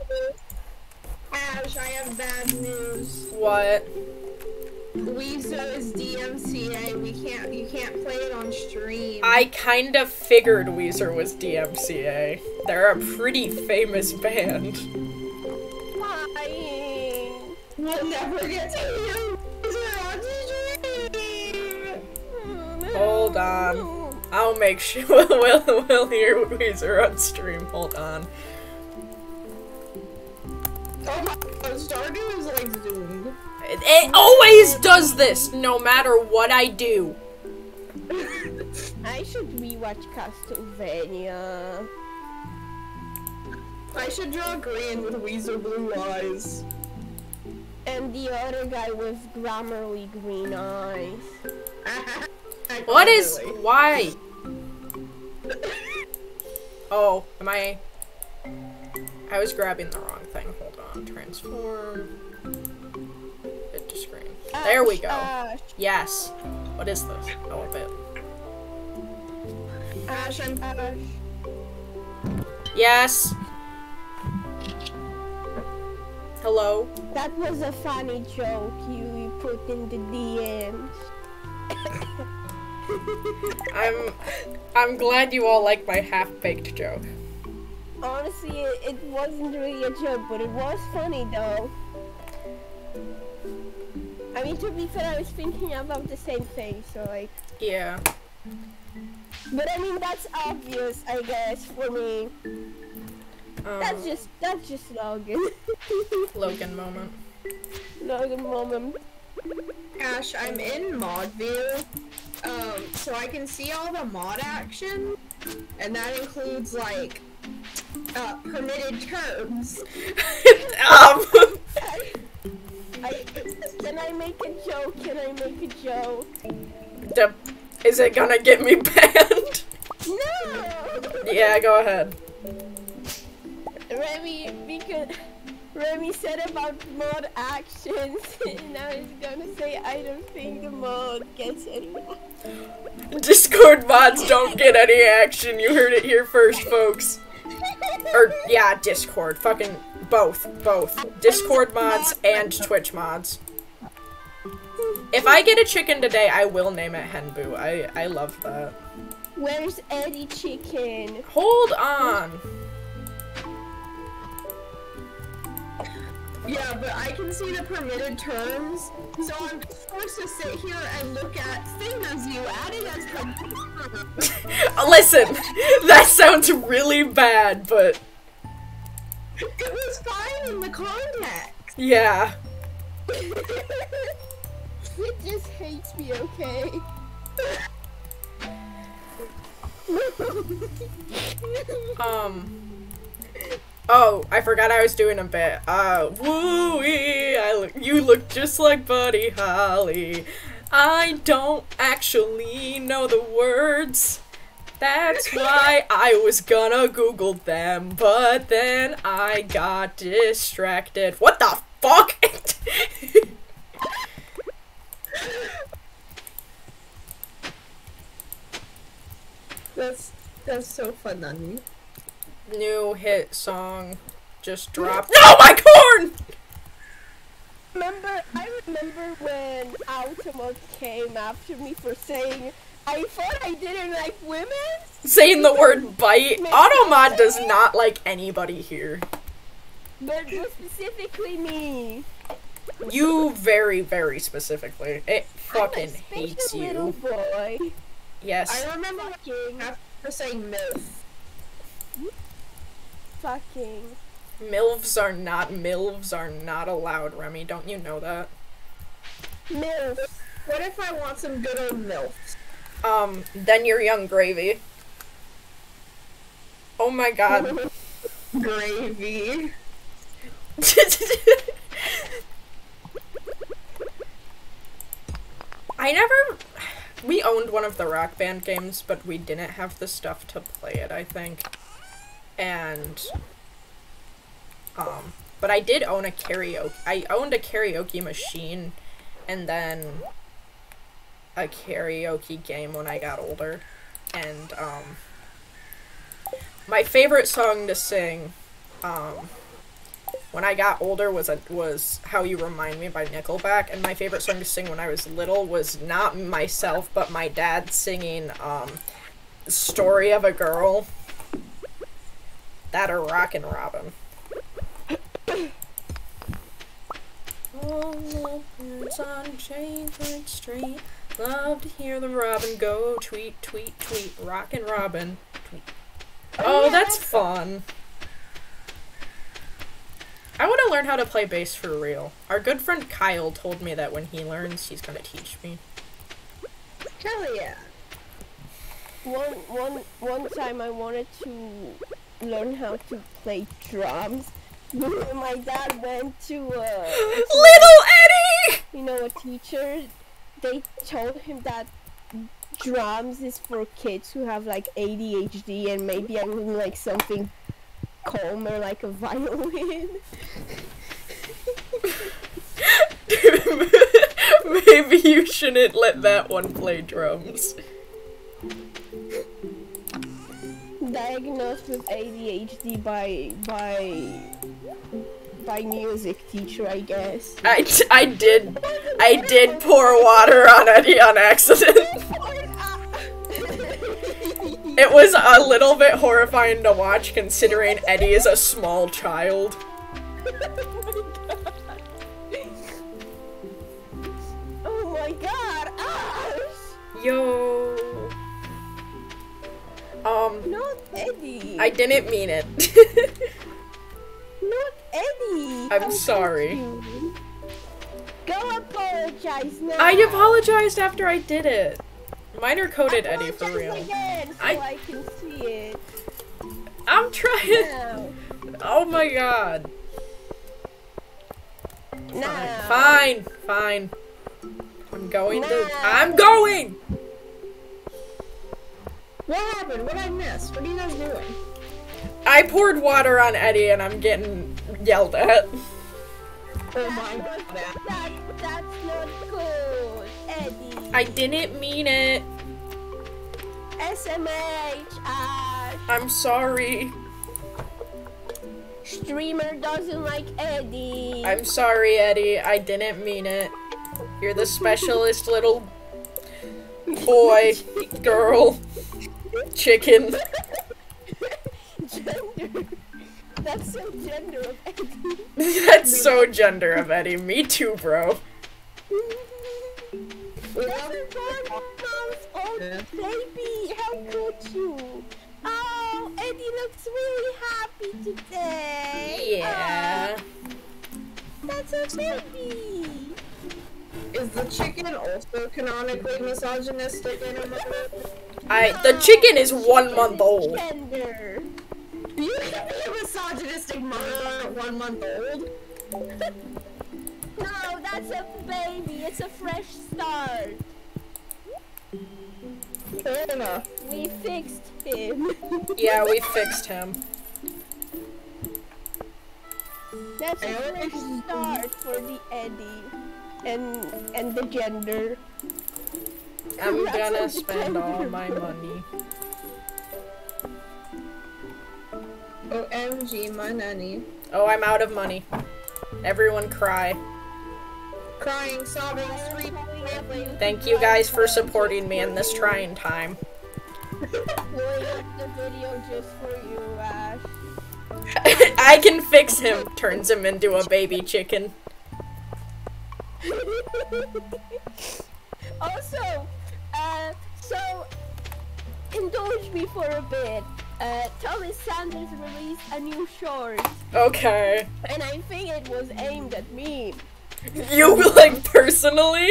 Ash, I have bad news. What? Weezer is DMCA. We can't. You can't play it on stream. I kind of figured Weezer was DMCA. They're a pretty famous band. Lying. We'll never get to hear Weezer on stream. Hold on. I'll make sure [LAUGHS] we'll, we'll, we'll hear Weezer on stream. Hold on. Oh my god, Stardew is like zoomed. It, it always does this, no matter what I do. [LAUGHS] I should rewatch Castlevania. I should draw green with Weezer blue eyes. And the other guy with Grammarly green eyes. [LAUGHS] What is. Really. Why? [LAUGHS] Oh, am I. I was grabbing the wrong thing. Hold on. Transform. Bit to screen. Oh, there we go. Ash, Yes. What is this? Oh, a bit. Ash, I'm Ash. Yes. Hello? That was a funny joke you, put in the DMs. [LAUGHS] I'm. I'm glad you all like my half baked joke. Honestly, it, it wasn't really a joke, but it was funny though. I mean, to be fair, I was thinking about the same thing, so like. Yeah. But I mean, that's obvious, I guess, for me. That's Um, just that's just Logan. [LAUGHS] Logan moment. Logan moment. Gosh, I'm in mod view, um, so I can see all the mod action, and that includes like uh, permitted terms. [LAUGHS] um. [LAUGHS] I, can I make a joke? Can I make a joke? Is it gonna get me [LAUGHS] banned? No! yeah, go ahead. Remy, because Remy said about mod actions, [LAUGHS] and I was gonna say I don't think the mod gets any. [LAUGHS] Discord mods don't get any action. You heard it here first, folks. Or yeah, Discord. Fucking both, both. Discord mods and Twitch mods. If I get a chicken today, I will name it Henbu. I I love that. Where's Eddie Chicken? Hold on. Yeah, but I can see the permitted terms, so I'm forced to sit here and look at things producers, you added as producers. [LAUGHS] Listen, [LAUGHS] that sounds really bad, but It was fine in the context. yeah. It just hates me, okay? Um. Oh, I forgot I was doing a bit. Uh, wooey, I look, you look just like Buddy Holly. I don't actually know the words. That's why I was gonna Google them, but then I got distracted. What the fuck? That's that's so fun. New hit song just dropped. No, my corn! remember, I remember when Automod came after me for saying, I thought I didn't like women? Saying the word bite. Automod does not like anybody here. But but specifically me. You very, very specifically. It fucking I'm a hates special little you. boy. Yes. I remember Fucking, after saying MILF. fucking. MILFs are not MILFs are not allowed, Remy. Don't you know that? MILF. What if I want some good old MILFs? Um, then you're young gravy. Oh my god. [LAUGHS] Gravy. [LAUGHS] I never. We owned one of the rock band games, but we didn't have the stuff to play it, I think. And. Um. But I did own a karaoke. I owned a karaoke machine and then a karaoke game when I got older. And, um. My favorite song to sing, um, when I got older was a, was "How You Remind Me" by Nickelback, and my favorite song to sing when I was little was not myself, but my dad singing um, "Story of a Girl." That or "Rockin' Robin." All the on Chamberlain Street love to hear the robin go tweet, tweet, tweet, rockin' robin, tweet. Oh, yeah, that's that's- fun. I want to learn how to play bass for real. Our good friend Kyle told me that when he learns, he's gonna teach me. Hell yeah. One one one time I wanted to learn how to play drums. [LAUGHS] My dad went to uh [GASPS] Little Eddie! you know a teacher. They told him that drums is for kids who have like ADHD and maybe I would like something calmer like a violin. [LAUGHS] Maybe you shouldn't let that one play drums. Diagnosed with ADHD by by by music teacher, I guess. I, I did I did pour water on Eddie on accident. [LAUGHS] It was a little bit horrifying to watch considering Eddie is a small child. [LAUGHS] oh my god! Ash! Yo. Um, Not Eddie! I didn't mean it. [LAUGHS] I'm sorry. Go apologize now! I apologized after I did it. Minor coded Eddie for real. Again, so I- I... can see it I'm trying. Oh my god. Now. Fine, fine. I'm going to. I'm going! What happened? What did I missed? What are you guys doing? I poured water on Eddie and I'm getting yelled at. Oh my god. that, that's not good, Eddie. I didn't mean it. SMH, Ash. Uh, I'm sorry. Streamer doesn't like Eddie. I'm sorry, Eddie. I didn't mean it. You're the specialist little [LAUGHS] boy, girl, chicken. [LAUGHS] gender. That's so gender of Eddie. [LAUGHS] That's so gender of Eddie. Me too, bro. We That's love a one month old Yeah. baby. How could you? Oh, Eddie looks really happy today. Yeah. Oh, that's a baby. Is the chicken also canonically misogynistic in a mother? I the chicken is one month old. Gender. [LAUGHS] You can be a misogynistic mother at one month old. No, that's a baby. It's a fresh start. Fair enough. We fixed him. [LAUGHS] Yeah, we fixed him. That's a fresh start for the Eddie and and the gender. I'm gonna spend all my [LAUGHS] money. OMG, my nanny. Oh, I'm out of money. Everyone cry. Crying, sobbing, screaming. Thank you guys for supporting me in this trying time. [LAUGHS] The video just for you, Ash. [LAUGHS] I can fix him. Turns him into a baby chicken. [LAUGHS] also, uh, so indulge me for a bit. Uh, Thomas Sanders released a new short, Okay. and I think it was aimed at me. You like personally?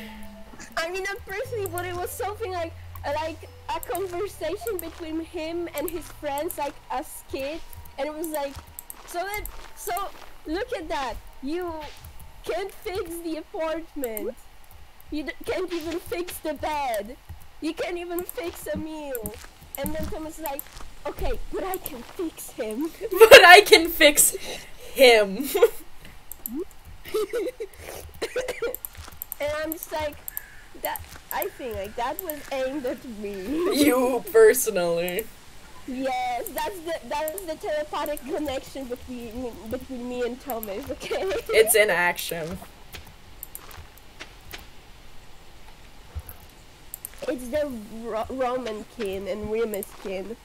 [LAUGHS] I mean, not personally, but it was something like like a conversation between him and his friends, like a kids, and it was like, so that so look at that. You can't fix the apartment. You d- can't even fix the bed. You can't even fix a meal. And then Thomas is like, okay, but I can fix him. [LAUGHS] but I can fix him. [LAUGHS] and I'm just like, that. I think like that was aimed at me. [LAUGHS] you personally. Yes, that's the that's the telepathic connection between between me and Thomas. Okay. It's in action. It's the Ro- Roman king and Remus kin.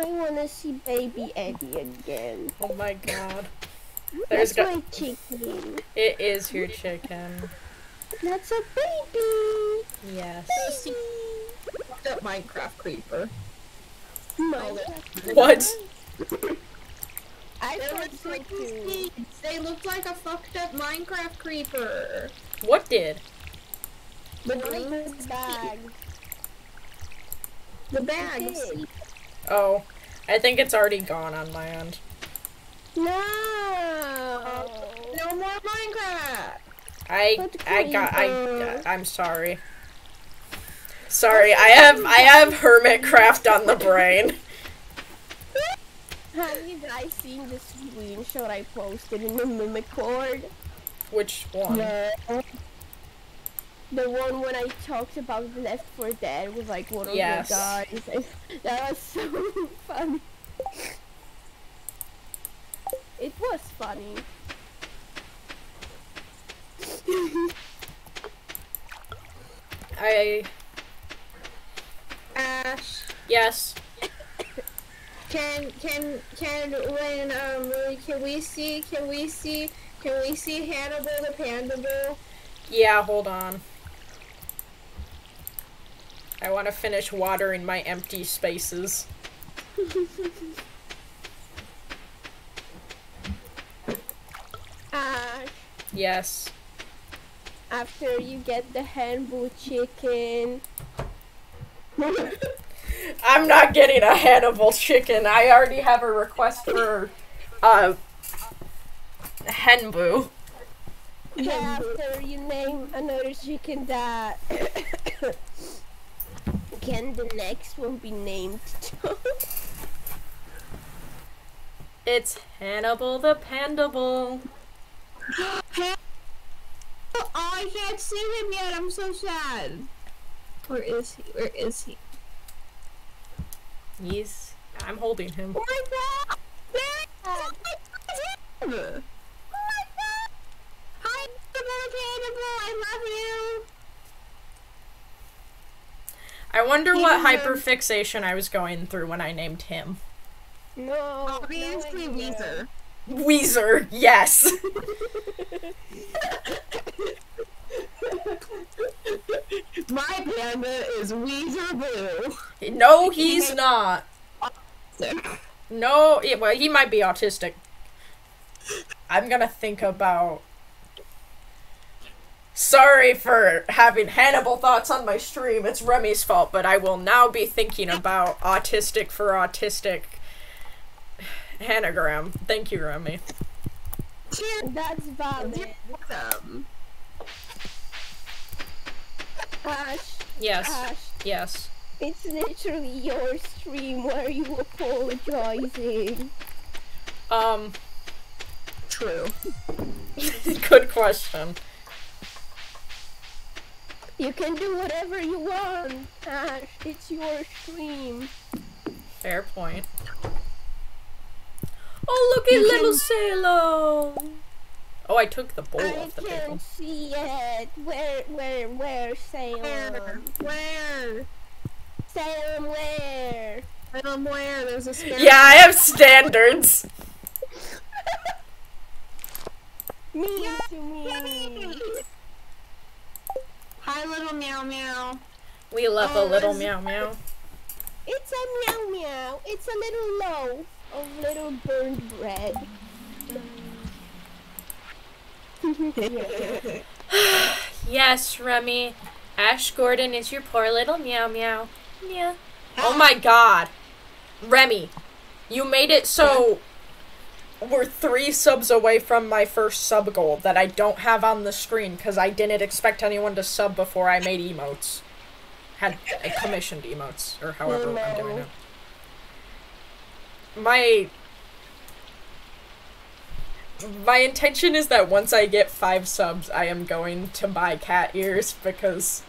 I wanna see baby Eddie again. Oh my god. There's That's my chicken. It is your chicken. That's a baby. Yes. Baby. Fucked up Minecraft creeper. My What? I They thought looked so like too. They looked like a fucked up Minecraft creeper. What did? The Like green this bag. The bag. Oh, I think it's already gone on my end. No. No oh. more Minecraft. I I got I. I'm sorry. Sorry, I have I have Hermitcraft on the brain. [LAUGHS] Have you guys seen the screenshot I posted in the Meowmeowcord? Which one? The one when I talked about Left 4 Dead with like one of Yes. the guys. [LAUGHS] that was so [LAUGHS] funny. It was funny. I Ash. yes. Can can can when um can we see can we see can we see Hannibal the Pandable? Yeah, hold on. I want to finish watering my empty spaces. Ash, [LAUGHS] Yes. after you get the Hannibal chicken, [LAUGHS] I'm not getting a Hannibal chicken. I already have a request for uh Henbu. Yeah, after you name another chicken that can [COUGHS] the next one be named too? It's Hannibal the Pandable. [GASPS] Oh, I can't see him yet. I'm so sad. Where is he? Where is he? He's I'm holding him. Oh my god! There he is! him! Oh my god! Hi, Hannibal! I love you! I wonder what um, hyperfixation I was going through when I named him. No. Obviously, no. Weezer. Weezer, yes. [LAUGHS] [LAUGHS] My panda is Weezer Blue. No, he's not. No, yeah, well, he might be autistic. I'm gonna think about. Sorry for having Hannibal thoughts on my stream. It's Remy's fault, but I will now be thinking about autistic for autistic anagram. Thank you, Remy. That's valid. Ash, Yes, Ash, yes. it's literally your stream. Why are you apologizing? Um, true. [LAUGHS] good question. You can do whatever you want, Ash. It's your stream. Fair point. Oh, look at little Salem! Oh, I took the bowl I off the table. I can't see it. Where, where, where, Where? Salem? Where? Salem, where? Where? There's a scare. Yeah, I have standards. [LAUGHS] Me to me. Hi, little meow meow. We love a Oh, little meow meow. It's a meow meow. It's a little loaf of little burned bread. [LAUGHS] Yes, Remy. Ash Gordon is your poor little meow meow. Yeah. Oh my god. Remy, you made it so we're three subs away from my first sub goal that I don't have on the screen because I didn't expect anyone to sub before I made emotes. Had I commissioned emotes, or however I'm doing it. My my intention is that once I get five subs, I am going to buy cat ears because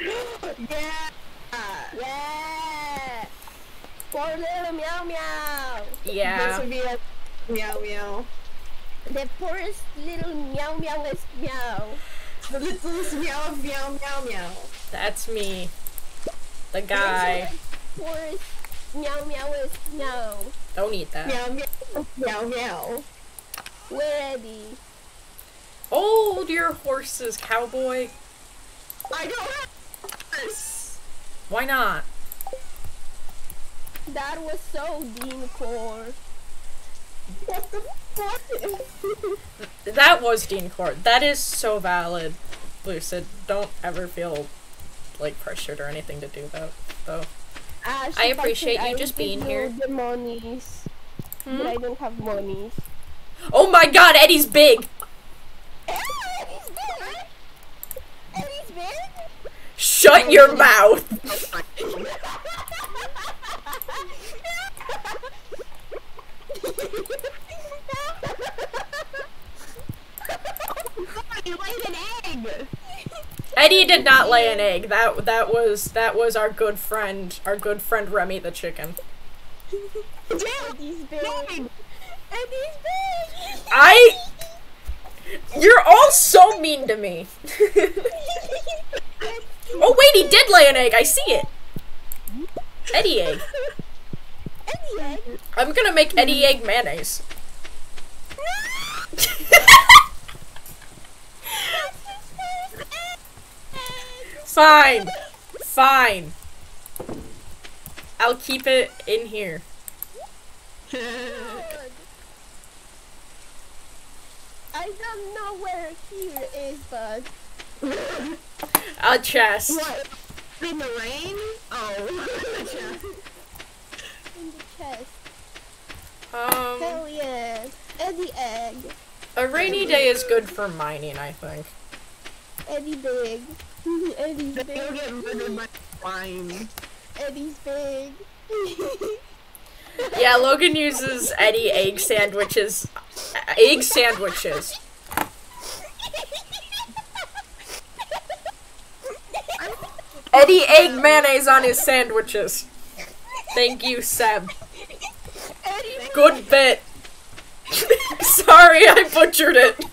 Yeah. Yeah. Poor little meow meow. Yeah. This would be a meow meow. The poorest little meow meowest meow. The littlest meow meow meow meow. that's me, the guy. Poorest meow meowest meow. Don't eat that. Meow meow meow meow. We're ready. Oh, Hold your horses, cowboy. I don't have this. Why not? That was so Dean Core. What the [LAUGHS] fuck? That was Dean Court. That is so valid, Lucid. Don't ever feel like pressured or anything to do that, though. Ash, I appreciate could, you I just being here. The monies, but I hmm? don't have monies. Oh my god, Eddie's big! Eddie's big. Eddie's big. Shut your mouth! You laid an egg. Eddie did not lay an egg. That that was that was our good friend, our good friend Remy the chicken. I You're all so mean to me. [LAUGHS] oh wait, he did lay an egg. I see it. Eddie egg. [LAUGHS] Eddie egg. I'm gonna make Eddie egg mayonnaise. [LAUGHS] Fine. Fine. I'll keep it in here. I don't know where here is, but [LAUGHS] A chest. What? In the rain? Oh. [LAUGHS] in the chest. Um, Hell yeah. Eddie egg. a rainy day is good for mining, I think. Eddie big. [LAUGHS] Eddie's You'll big. get murdered by slime. Eddie's big. Yeah, Logan uses Eddie egg sandwiches. Egg sandwiches. Eddie egg mayonnaise on his sandwiches. Thank you, Seb. Good bit. [LAUGHS] Sorry, I butchered it.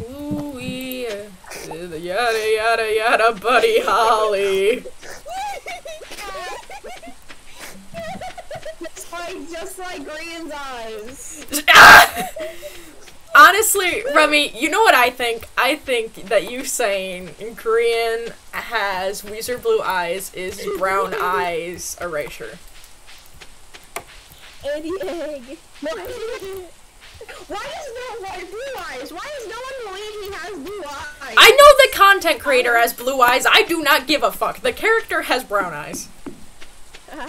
Ooh, yeah. Yada yada yada, buddy Holly. just like Green's eyes. [LAUGHS] Honestly, Remy, you know what I think? I think that you saying Korean has Weezer blue eyes is brown [LAUGHS] eyes erasure. Eddie egg. Why is no one blue eyes? Why is no one has blue eyes? I know the content creator has blue eyes. I do not give a fuck. The character has brown eyes. Uh,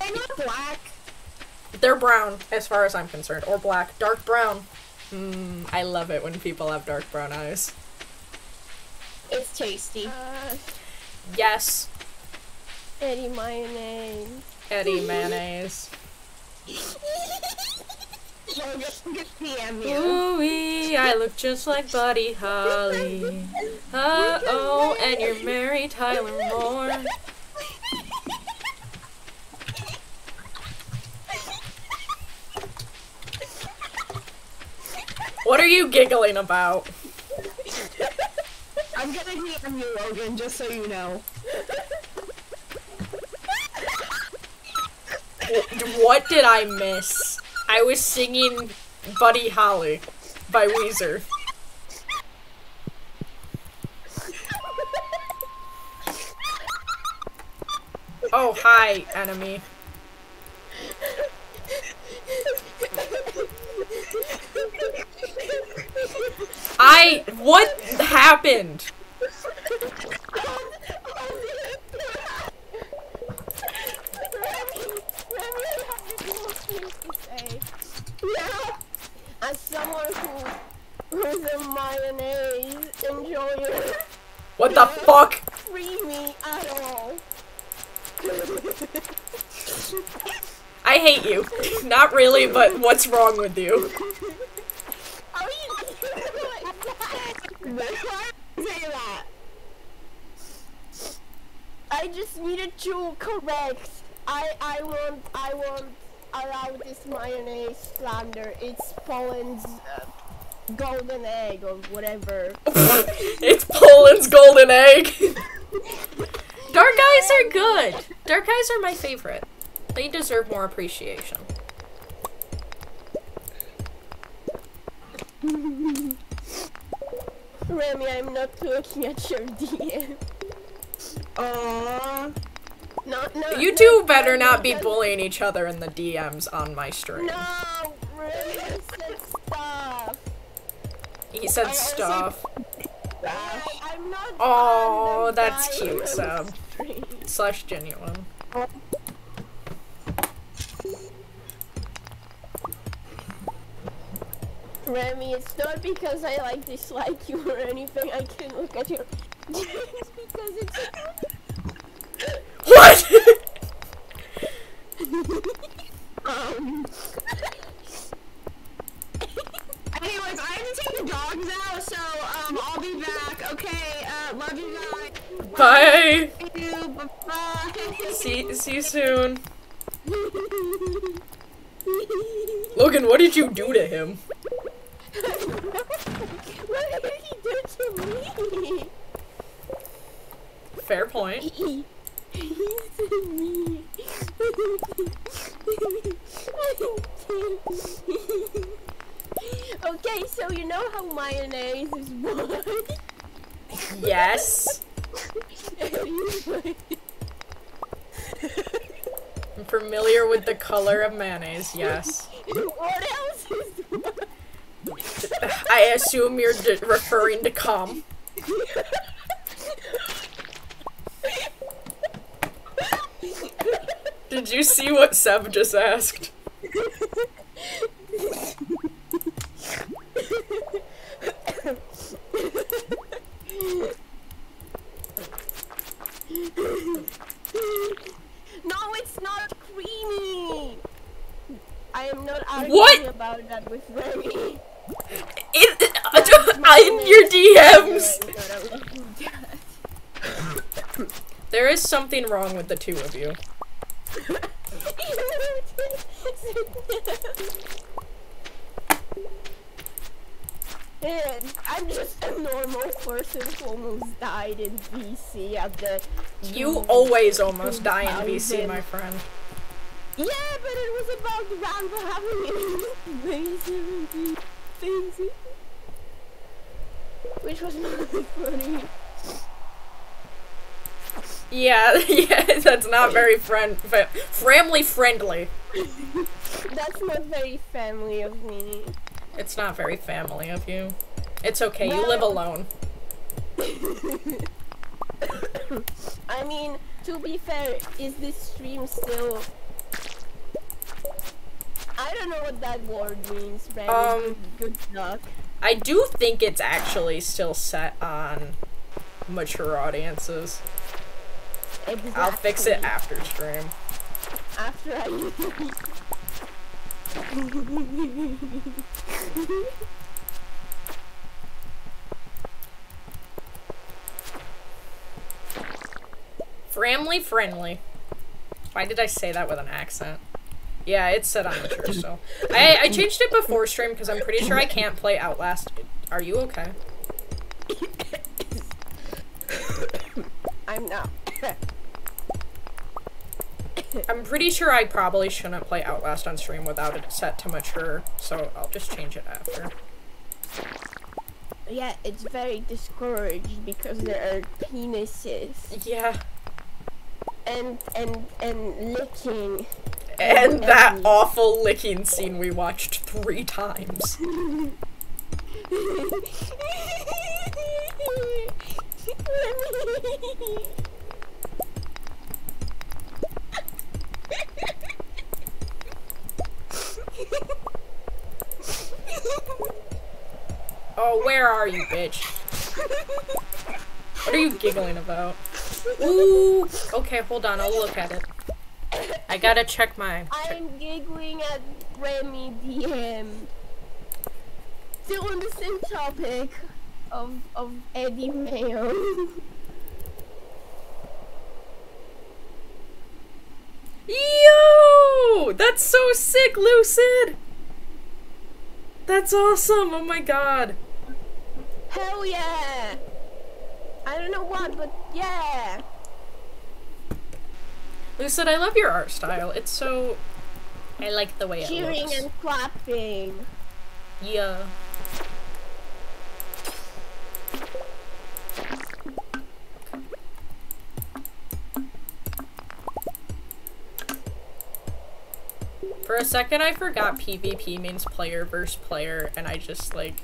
They're not black. They're brown, as far as I'm concerned, or black, dark brown. Hmm, I love it when people have dark brown eyes. It's tasty. uh, Yes, Eddie Mayonnaise. Eddie mayonnaise. [LAUGHS] Logan, get PM you. Ooh, I look just like Buddy Holly. Uh oh, and you're Mary Tyler Moore. What are you giggling about? I'm gonna DM you, Logan, just so you know. What did I miss? I was singing Buddy Holly by Weezer. Oh, hi, enemy. I. What happened? Yeah. As someone who who's a mayonnaise enjoyer, What the fuck? free me at all. I hate you. Not really, but what's wrong with you? Are you like that? Say that. I just needed to correct. I I want I want allow this mayonnaise slander. It's Poland's uh, golden egg or whatever. [LAUGHS] it's Poland's golden egg. [LAUGHS] Dark eyes are good. Dark eyes are my favorite. They deserve more appreciation. [LAUGHS] Remy, I'm not looking at your DM. Aww. No. You no, two better no, not be bullying each other in the DMs on my stream. No, Remy said stuff. He said also- stuff. I, I'm not. Oh, that's cute, Sab. Slash genuine. Remy, it's not because I like dislike you or anything. I can look at your [LAUGHS] it's because it's What? Um. [LAUGHS] Anyways, I have to take the dogs out, so um, I'll be back. Okay, uh, love you guys. Bye. You. Bye bye. See, see you soon. Logan, what did you do to him? what did he do to me? Fair point. [LAUGHS] He, he's me. okay, so you know how mayonnaise is white? Yes. I'm familiar with the color of mayonnaise, yes. what else is white? I assume you're d- referring to cum. [LAUGHS] Did you see what Seb just asked? No, it's not creamy. I am not arguing What? about that with Remy. It, in your DMs! [LAUGHS] There is something wrong with the two of you. And I'm just a normal person who almost died in VC at the You always almost die in VC, my friend. Yeah, but it was about Rambo having very 17 things. Which was not funny. Yeah, [LAUGHS] yeah, that's not very friend family friendly. [LAUGHS] That's not very family of me. It's not very family of you. It's okay. You live alone. I mean, to be fair, is this stream still... I don't know what that word means, Brandon. Um, good luck. I do think it's actually still set on mature audiences. Exactly. I'll fix it after stream. After I... [LAUGHS] [LAUGHS] Family friendly. Why did I say that with an accent? Yeah, it's set on mature still. [LAUGHS] I, I changed it before stream because I'm pretty sure I can't play Outlast. Are you okay? I'm not. I'm pretty sure I probably shouldn't play Outlast on stream without it set to mature, so I'll just change it after. yeah, it's very discouraged because there are penises Yeah. And and and licking. And that Enemies. awful licking scene we watched three times. [LAUGHS] Oh, where are you, bitch? [LAUGHS] [LAUGHS] What are you giggling about? Ooh. Okay, hold on. I'll look at it. I gotta check my. I'm giggling at Remy DM. Still on the same topic of of Eddie Mayo. [LAUGHS] Yo! That's so sick, Lucid! That's awesome! Oh my god. Hell yeah! I don't know what, but yeah. Lucid, I love your art style. It's so. I like the way it Cheering looks. and clapping. Yeah. For a second, I forgot PvP means player versus player, and I just like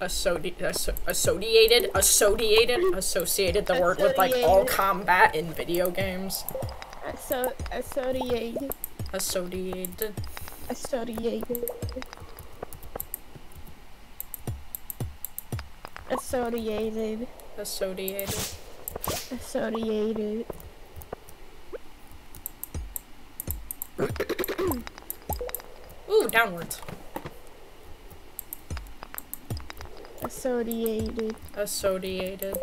associated, associated, associated the word with like all combat in video games. So associated. Associated. Associated. Associated. Associated. Associated. Ooh, downwards. Associated. Associated.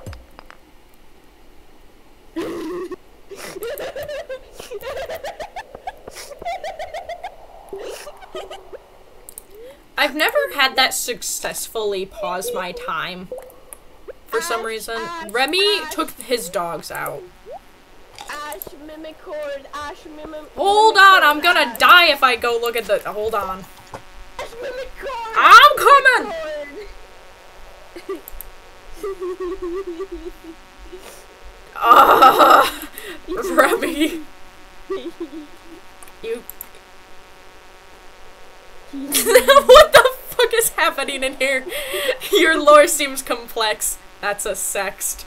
I've never had that successfully pause my time. For some reason, Remy took his dogs out. Ash Meowmeowcord. Ash Mimic. Hold on, I'm gonna die if I go look at the. Hold on. Ash Meowmeowcord. I'm coming! [LAUGHS] Ah, Remy, you. [LAUGHS] what the fuck is happening in here? Your lore seems complex. That's a sext.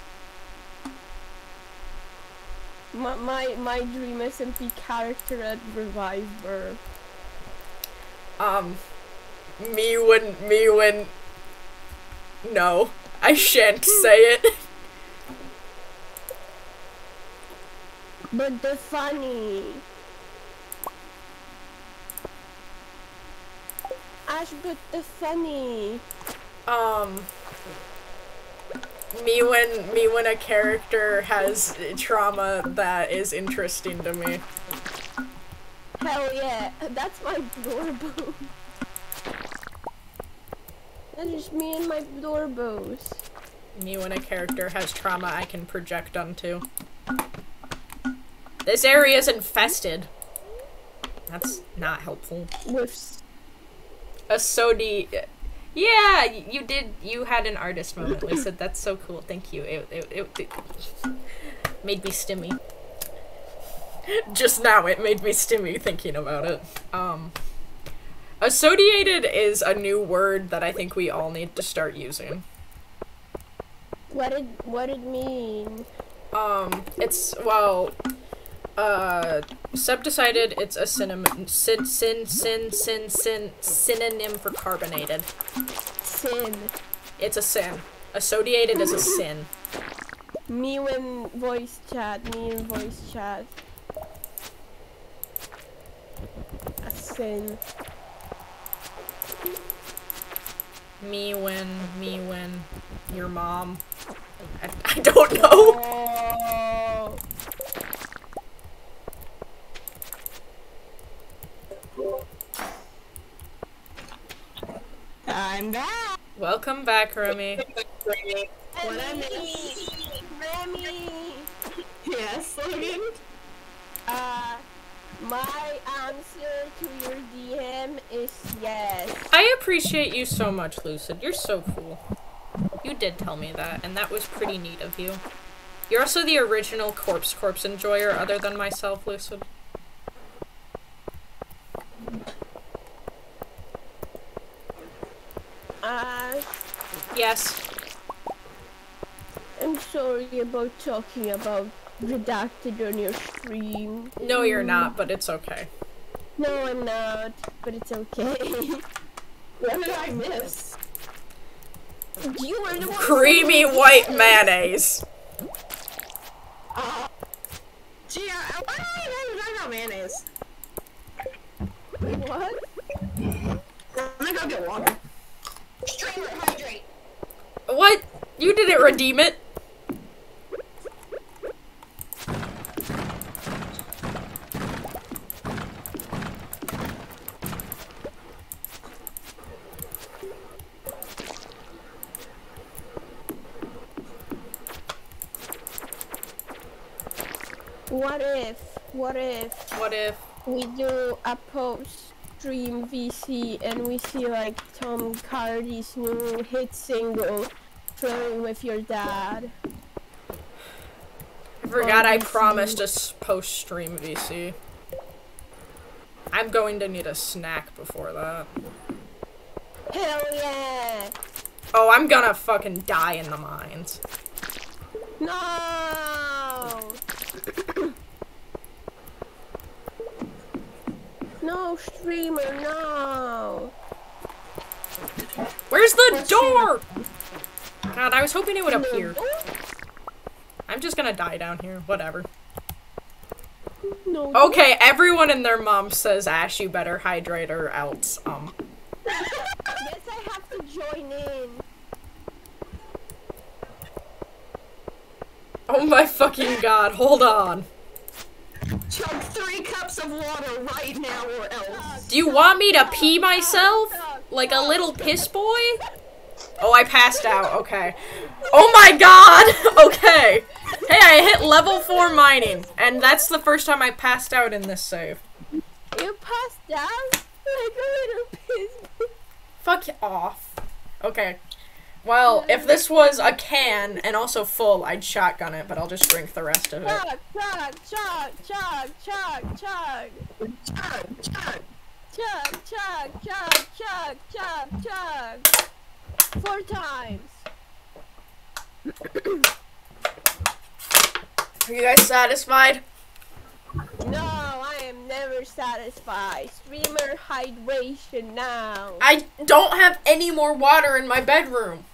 my, my my dream SMP character at Reviver. Um, me wouldn't. Me wouldn't. No, I shan't say it. [LAUGHS] But the funny. Ash, but the funny. Um, me when me when a character has trauma that is interesting to me. Hell yeah, that's my doorbell. That's just me and my doorbells. Me when a character has trauma I can project onto. This area is infested. That's not helpful. With A sodi. Yeah, you did. You had an artist moment, Lisa. That's so cool. Thank you. It, it, it, it made me stimmy. Just now, it made me stimmy thinking about it. Um, associated is a new word that I think we all need to start using. what did what it mean? Um, it's well, uh, Seb decided it's a synonym, sin, sin, sin, sin, sin, synonym for carbonated. Sin. It's a sin. Associated is a sin. Me when voice chat. Me in voice chat. A sin. Me when, me when, your mom. I, I don't know. Oh. I'm back. Welcome back, Remy. What I Remy. Remy. Yes, Logan. Uh, my answer to your DM is yes. I appreciate you so much, Lucid. You're so cool. You did tell me that, and that was pretty neat of you. You're also the original corpse corpse enjoyer, other than myself, Lucid. Uh, Yes. I'm sorry about talking about redacted on your stream. No, you're not, but it's okay. No, I'm not, but it's okay. [LAUGHS] What did I miss? you were the one. Creamy white mayonnaise. Gee, I, why do I even talk about mayonnaise? What? I'm gonna go get water. Streamer, hydrate. What? You didn't redeem it. What if? What if What if? we do a post stream VC and we see like Tom Cardy's new hit single, "Flirting with Your Dad"? I forgot I promised a post stream VC. I'm going to need a snack before that. Hell yeah! Oh, I'm gonna fucking die in the mines. No! [COUGHS] no, streamer, no! Where's the door? God, I was hoping it would appear. I'm just gonna die down here. Whatever. no. Okay, everyone and their mom says, Ash, you better hydrate or else. Um, Guess I have to join in. oh my fucking god, hold on. Chug three cups of water right now or else. Do you want me to pee myself? Like a little piss boy? Oh, I passed out. Okay. Oh my god! [LAUGHS] Okay. Hey, I hit level 4 mining, and that's the first time I passed out in this save. You passed out? like a little piss. boy. Fuck off. Okay. Well, if this was a can and also full, I'd shotgun it, but I'll just drink the rest of it. Chug, chug, chug, chug, chug, chug. Chug, chug. Chug, chug, chug, chug, chug, chug. Four times. Are you guys satisfied? No, I am never satisfied. Streamer hydration now. I don't have any more water in my bedroom.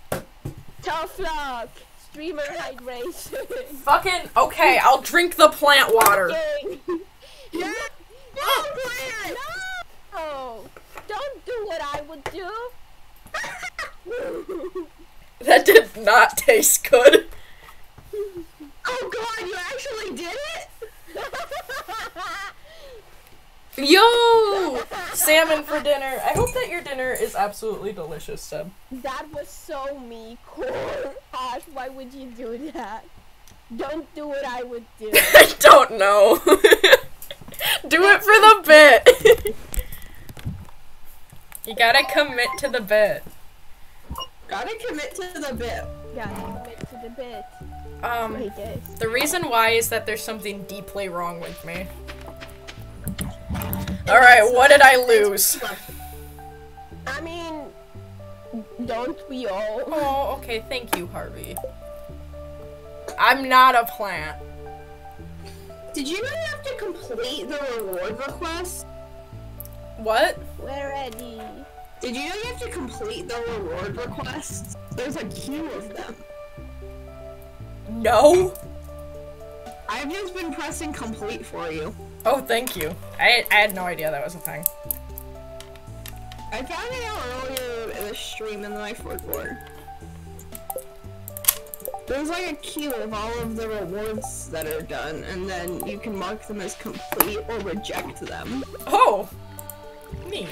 Tough luck. Streamer hydration. [LAUGHS] Fucking okay, I'll drink the plant water. Dang. [LAUGHS] no, no, no. Don't do what I would do. [LAUGHS] That did not taste good. Oh god, you actually did it? Yo! Salmon for dinner. I hope that your dinner is absolutely delicious, Seb. that was so me, core. Ash, why would you do that? Don't do what I would do. [LAUGHS] I don't know. [LAUGHS] Do it for the bit. you gotta commit to the bit. Gotta commit to the bit. Gotta commit to the bit. Um, the reason why is that there's something deeply wrong with me. Alright, what did I lose? I mean, don't we all? Oh, okay, thank you, Harvey. I'm not a plant. Did you you have to complete the reward request? What? We're ready. Did you know you have to complete the reward requests? There's a queue of them. No? I've just been pressing complete for you. Oh, thank you. I, I had no idea that was a thing. I found it out earlier in the stream and then I forgot. There's like a queue of all of the rewards that are done, and then you can mark them as complete or reject them. Oh! Neat.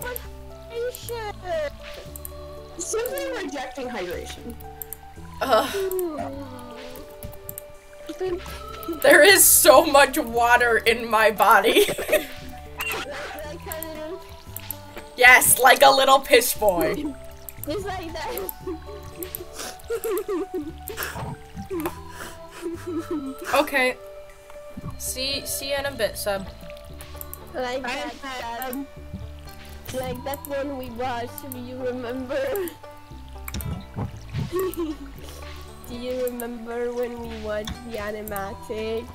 Hydration. Simply rejecting hydration. Ugh. There is so much water in my body. like a little, yes, like a little piss boy. just like that. Okay. See, see you in a bit, sub. like that. had, um, Like that one we watched, do you remember? [LAUGHS] do you remember when we watched the animatic?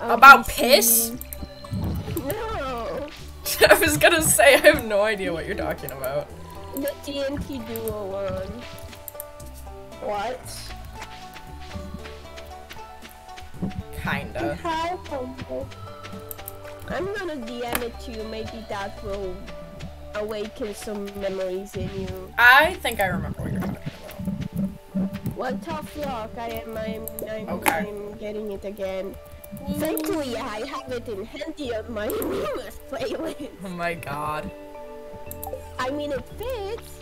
About piss? No! [LAUGHS] I was gonna say I have no idea what you're talking about. The TNT Duo one. What? Kinda. How humble. I'm gonna DM it to you, maybe that will awaken some memories in you. I think I remember what you're talking about. What tough luck, I am, I'm, I'm, Okay. I'm getting it again. Thankfully, I have it in handy on my [LAUGHS] Remus playlist. Oh my god. I mean, it fits.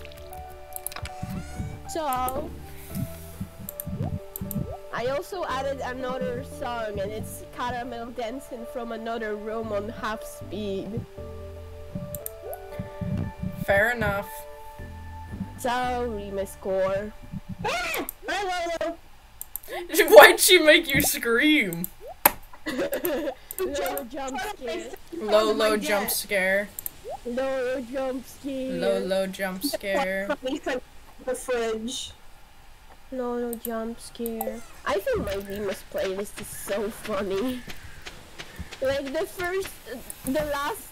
So, I also added another song, and it's Caramelldansen from Another Room on half speed. Fair enough. So, Remus score. Ah! [LAUGHS] Hello! Why'd she make you scream? Low jump scare. Low, my low jump scare. Low jump scare. Low, low jump scare. [LAUGHS] The fridge. Low, low jump scare. I think my Remus playlist is so funny. Like the first, the last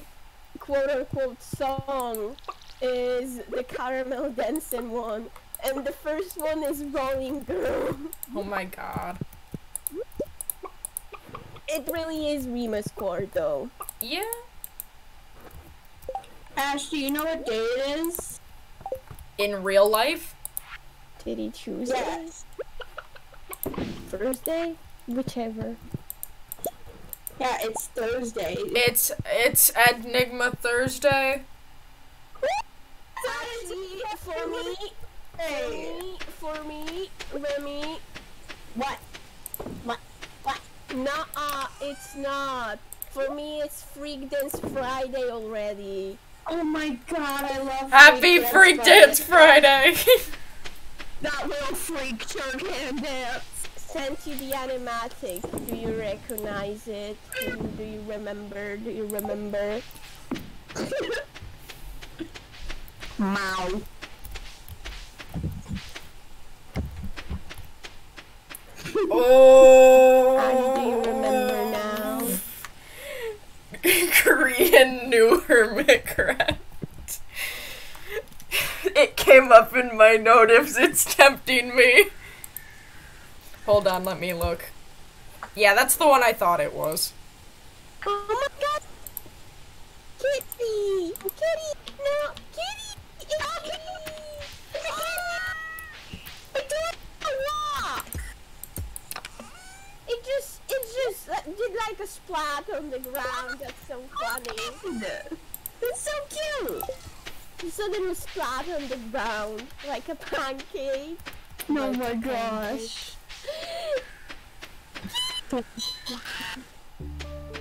quote unquote song is the Caramelldansen one, and the first one is Rolling Girl. Oh my god. It really is Remus core though. Yeah. Ash, do you know what day it is? In real life? Titty Tuesday? Yes. Thursday? Whichever. Yeah, it's Thursday. It's it's Enigma Thursday. Actually, for me, for Hey. me, for me, Remy, What? What? What? Nah, it's not. For me, it's Freak Dance Friday already. Oh my god, I love it. Happy Dance Freak Friday. Dance Friday! [LAUGHS] That little freak turd can dance. Sent you the animatic. Do you recognize it? Do you, do you remember? Do you remember? [LAUGHS] Oh. And do remember now? [LAUGHS] Korean new Hermitcraft. It came up in my notice. It's tempting me. Hold on, let me look. Yeah, that's the one I thought it was. Oh my god! Kitty! Kitty! No! Kitty! No, kitty! I don't walk! It just, it just did like a splat on the ground. That's so funny. It's so cute. Just a little splat on the ground, like a pancake. Oh Like my gosh. [LAUGHS]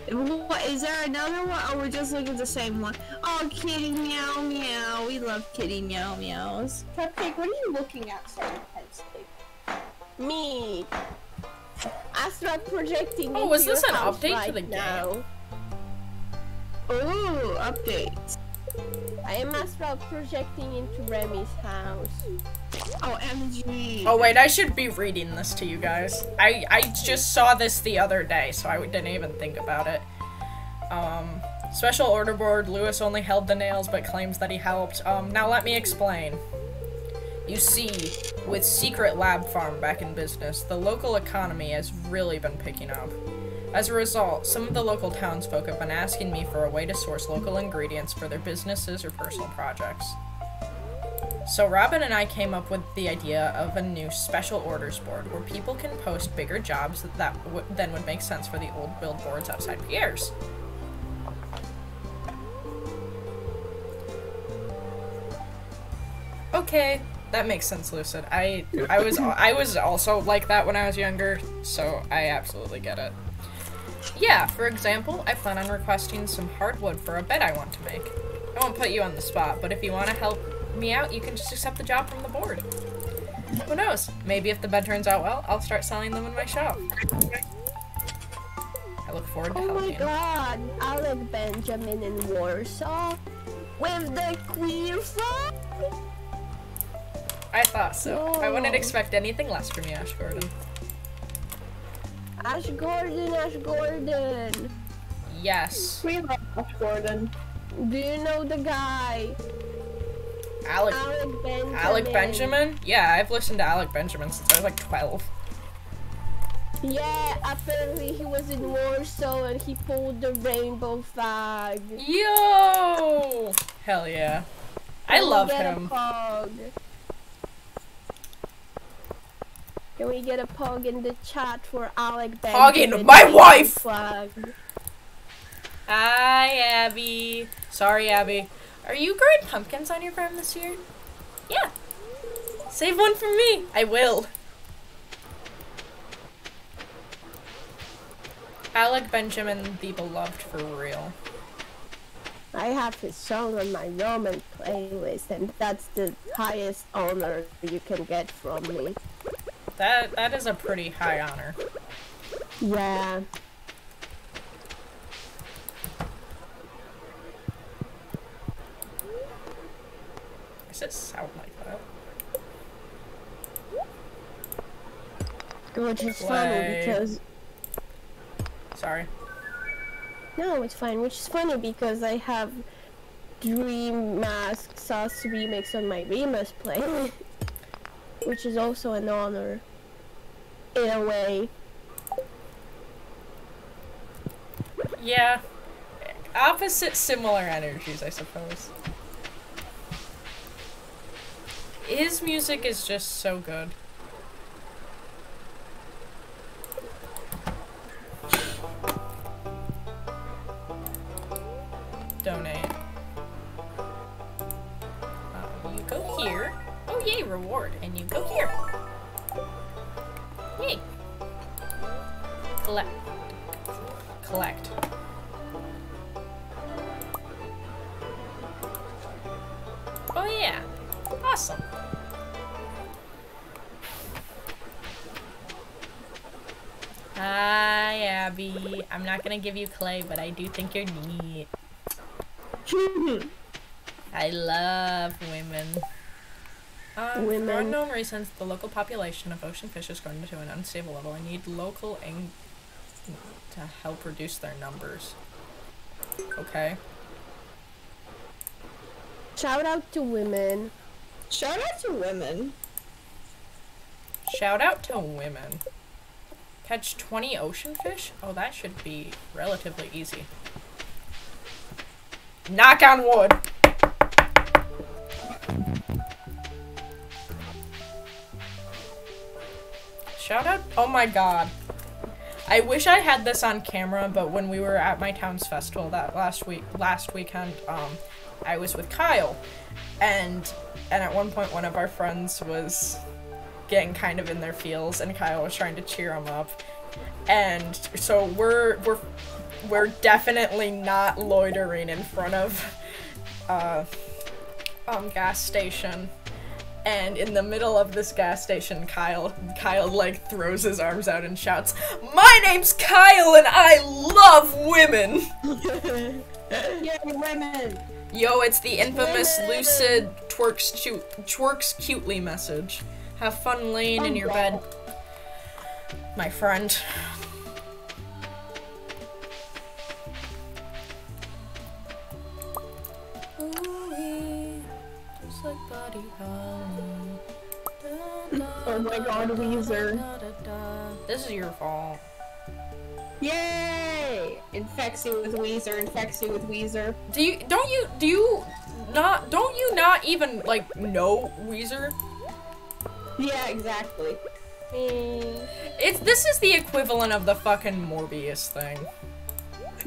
What, is there another one, or we're just looking at the same one? Oh, kitty meow meow. We love kitty meow meows. Cupcake, what are you looking at so intensely? Me. Astral projecting. Oh, into was this your an house update to right the game? now. Ooh, update. I am astral projecting into Remy's house. Oh, MG. Oh wait, I should be reading this to you guys. I I just saw this the other day, so I didn't even think about it. Um, special order board. Lewis only held the nails, but claims that he helped. Um, now let me explain. You see, with Secret Lab Farm back in business, the local economy has really been picking up. As a result, some of the local townsfolk have been asking me for a way to source local ingredients for their businesses or personal projects. So Robin and I came up with the idea of a new special orders board where people can post bigger jobs that, then would make sense for the old billboards outside Pierre's. Okay, that makes sense, Lucid. I I was I was also like that when I was younger, so I absolutely get it. Yeah, for example, I plan on requesting some hardwood for a bed I want to make. I won't put you on the spot, but if you want to help me out, you can just accept the job from the board. Who knows? Maybe if the bed turns out well, I'll start selling them in my shop. I look forward to Oh my helping. god, Alec Benjamin in Warsaw with the queer flag? I thought so. I wouldn't expect anything less from you, Ash Gordon. Ash Gordon, Ash Gordon. Yes. We love Ash Gordon. Do you know the guy? Alec Alec Benjamin. Alec Benjamin? Yeah, I've listened to Alec Benjamin since I was like 12. Yeah, apparently he was in Warsaw and he pulled the rainbow flag. Yo! Hell yeah. I Can love him. Can we get a pog in the chat for Alec Pogging in my wife! Flag. Hi, Abby. Sorry, Abby. Are you growing pumpkins on your farm this year? Yeah. Save one for me. I will. Alec Benjamin, the beloved for real. I have his song on my Roman playlist, and that's the highest honor you can get from me. That that is a pretty high honor. Yeah. Does it sound like that? Which is funny because Sorry. no, it's fine. Which is funny because I have Dream Mask Sauce remix on my Remus playlist, [LAUGHS] which is also an honor in a way. Yeah. Opposite similar energies, I suppose. His music is just so good. Give you clay, but I do think you're neat. [LAUGHS] I love women. Um, For unknown reasons, the local population of ocean fish is going to an unstable level. I need local ing to help reduce their numbers. Okay. Shout out to women. Shout out to women. Shout out to women. Catch 20 ocean fish? Oh, that should be relatively easy. Knock on wood. Shout out. Oh my god. I wish I had this on camera, but when we were at my town's festival that last week, last weekend, um, I was with Kyle, and and at one point one of our friends was getting kind of in their feels, and Kyle was trying to cheer him up. and so we're we're we're definitely not loitering in front of uh um gas station. And in the middle of this gas station, Kyle Kyle like throws his arms out and shouts, "My name's Kyle and I love women." [LAUGHS] Yay, women! Yo, it's the infamous Women. lucid twerks twerks cutely message. Have fun laying in your bed, my friend. Oh my god, Weezer. This is your fault. Yay! Infects you with Weezer, infects you with Weezer. Do you don't you do you not don't you not even like know Weezer? Yeah, exactly. Mm, It's this is the equivalent of the fucking Morbius thing.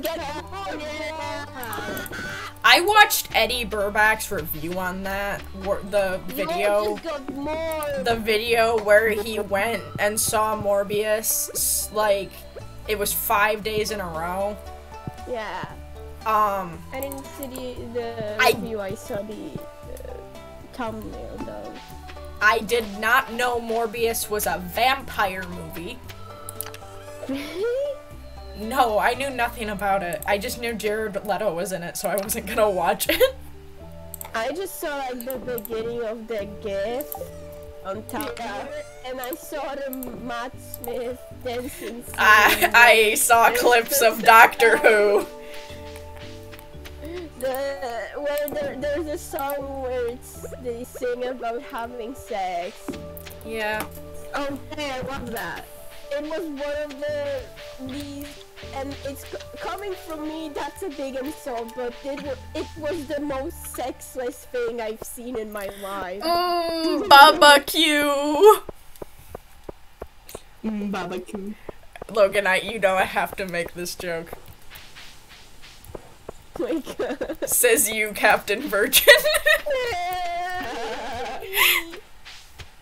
Get out! Yeah. I watched Eddy Burback's review on that, the video. You just got more. the video where he went and saw Morbius, like, it was five days in a row. Yeah. Um, I didn't see the, the I- review, I saw the uh, thumbnail though. I did not know Morbius was a vampire movie. [LAUGHS] No, I knew nothing about it. I just knew Jared Leto was in it, so I wasn't gonna watch it. [LAUGHS] I just saw like the beginning of the GIF on top Yeah. of it, and I saw the Matt Smith dancing. I, I saw clips of Doctor [LAUGHS] Who. The where there, there's a song where it's they sing about having sex. Yeah. Oh, hey, I love that. It was one of the these, and it's c- coming from me. That's a big insult, but it it was the most sexless thing I've seen in my life. Mm, Baba Q. Mm, barbecue. Logan, I you know I have to make this joke. My god. Says you, Captain Virgin. [LAUGHS]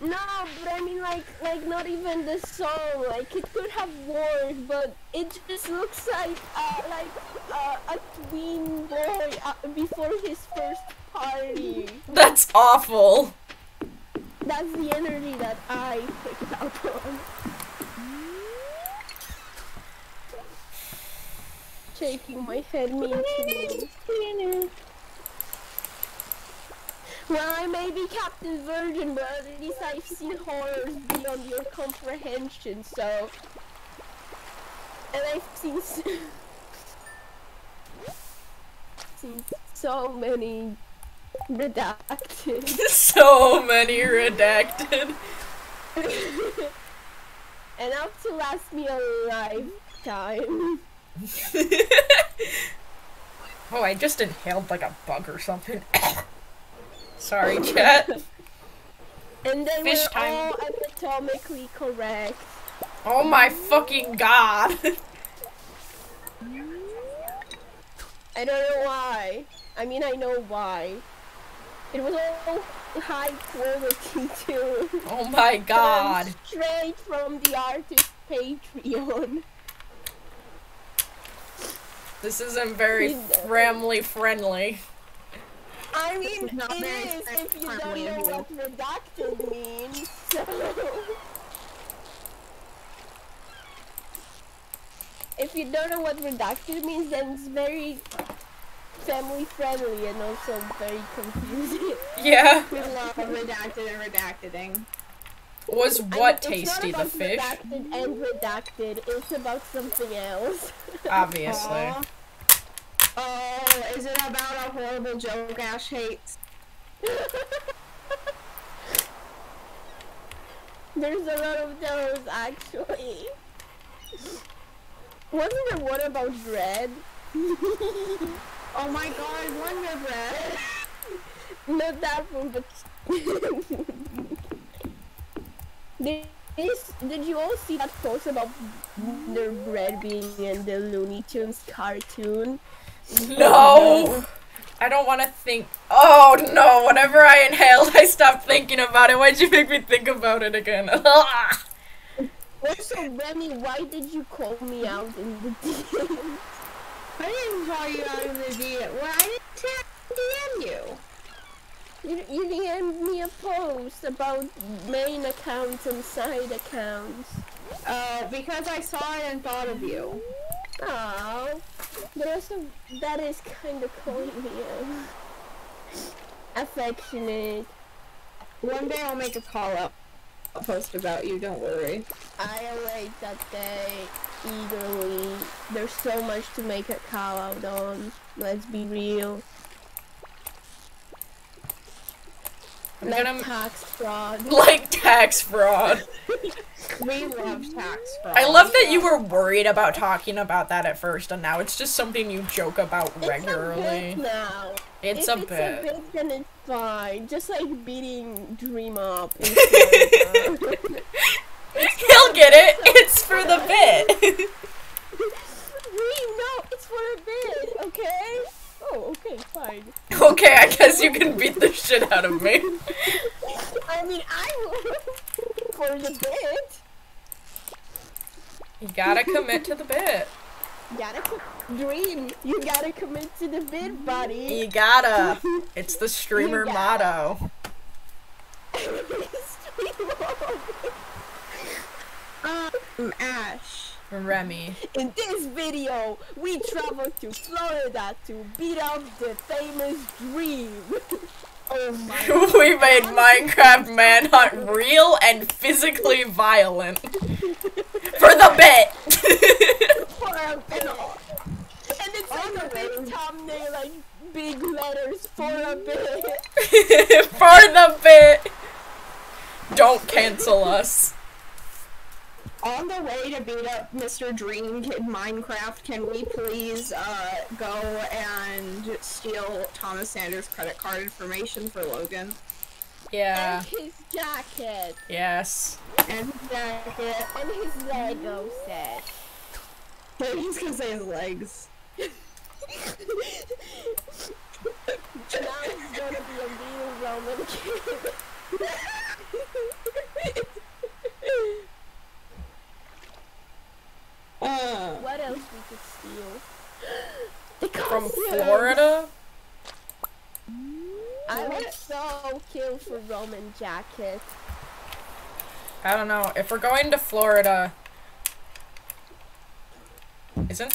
No, but I mean like like not even the song. Like it could have worked, but it just looks like uh, like uh, a tween boy uh, before his first party. That's awful. That's the energy that I picked up on. Shaking my head mean me. Well, I may be Captain Virgin, but at least I've seen horrors beyond your comprehension, so. And I've seen. s- seen so many redacted. [LAUGHS] so many redacted. [LAUGHS] Enough to last me a lifetime. [LAUGHS] oh, I just inhaled like a bug or something. [LAUGHS] Sorry, chat. And then Fish we're time. all anatomically correct. Oh my fucking god. I don't know why. I mean, I know why. It was all high quality [LAUGHS] too. Oh my god. Straight from the artist Patreon. This isn't very family friendly. I mean, is not it very is if you don't know what redacted means. So. If you don't know what redacted means, then it's very family friendly and also very confusing. Yeah. [LAUGHS] We love redacted and redacting. Was I mean, what tasty? The fish? Redacted and redacted. It's about something else. [LAUGHS] Obviously. Oh, is it about a horrible joke Ash hates? [LAUGHS] There's a lot of those actually. Wasn't there one about Dread? [LAUGHS] Oh my god, Wonder Bread! Not that one, but. Did, this, did you all see that post about their bread being in the Looney Tunes cartoon? No! I don't want to think. Oh no! Whenever I inhaled, [LAUGHS] I stopped thinking about it. Why'd you make me think about it again? [LAUGHS] Also, Remy, why did you call me out in the DM? [LAUGHS] I didn't call you out in the DM. Well, I didn't tell- DM you. You, you DM'd me a post about main accounts and side accounts. Uh, because I saw it and thought of you. Oh, but also that is kind of a affectionate. One day I'll make a call out. I'll post about you, don't worry. I await that day eagerly. There's so much to make a call out on. Let's be real. I'm like gonna- tax fraud. [LAUGHS] Like tax fraud. [LAUGHS] We love tax fraud. I love that you were worried about talking about that at first, and now it's just something you joke about It's a regularly. bit now. It's if a it's bit. a bit, then it's fine. Just like beating Dream up. [LAUGHS] He'll get it. It's for the bit. Dream, no, it's for a bit, okay? Oh, okay, fine. [LAUGHS] okay, I guess you can beat the shit out of me. [LAUGHS] I mean, I will [LAUGHS] for the bit. You gotta commit to the bit. Gotta dream. You gotta commit to the bit, buddy. You gotta. It's the streamer motto. Um, Ash. Remy. In this video, we travel to Florida to beat up the famous Dream. [LAUGHS] oh my [LAUGHS] we made Minecraft Manhunt real and physically violent. [LAUGHS] For the bit! for a bit. And it's like a big thumbnail, like big letters for a bit. For the bit! Don't cancel us. On the way to beat up Mr. Dream Kid Minecraft, can we please uh, go and steal Thomas Sanders' credit card information for Logan? Yeah. And his jacket. Yes. And his jacket. And his Lego set. [LAUGHS] He's gonna say his legs. [LAUGHS] now it's gonna be a real Roman kid. [LAUGHS] Uh, what else we could steal? [GASPS] The From. Florida? I would so kill for Roman jacket. I don't know. If we're going to Florida. Isn't.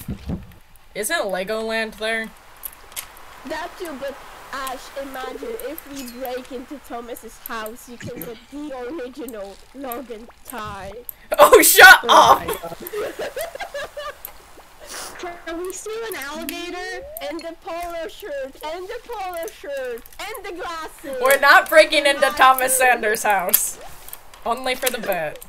Isn't Legoland there? That too, but Ash, imagine if we break into Thomas's house, you can get the original Logan tie. Oh, shut oh up! can we steal an alligator? And the polo shirt, and the polo shirt, and the glasses. We're not breaking into Thomas Sanders' house. Only for the bit.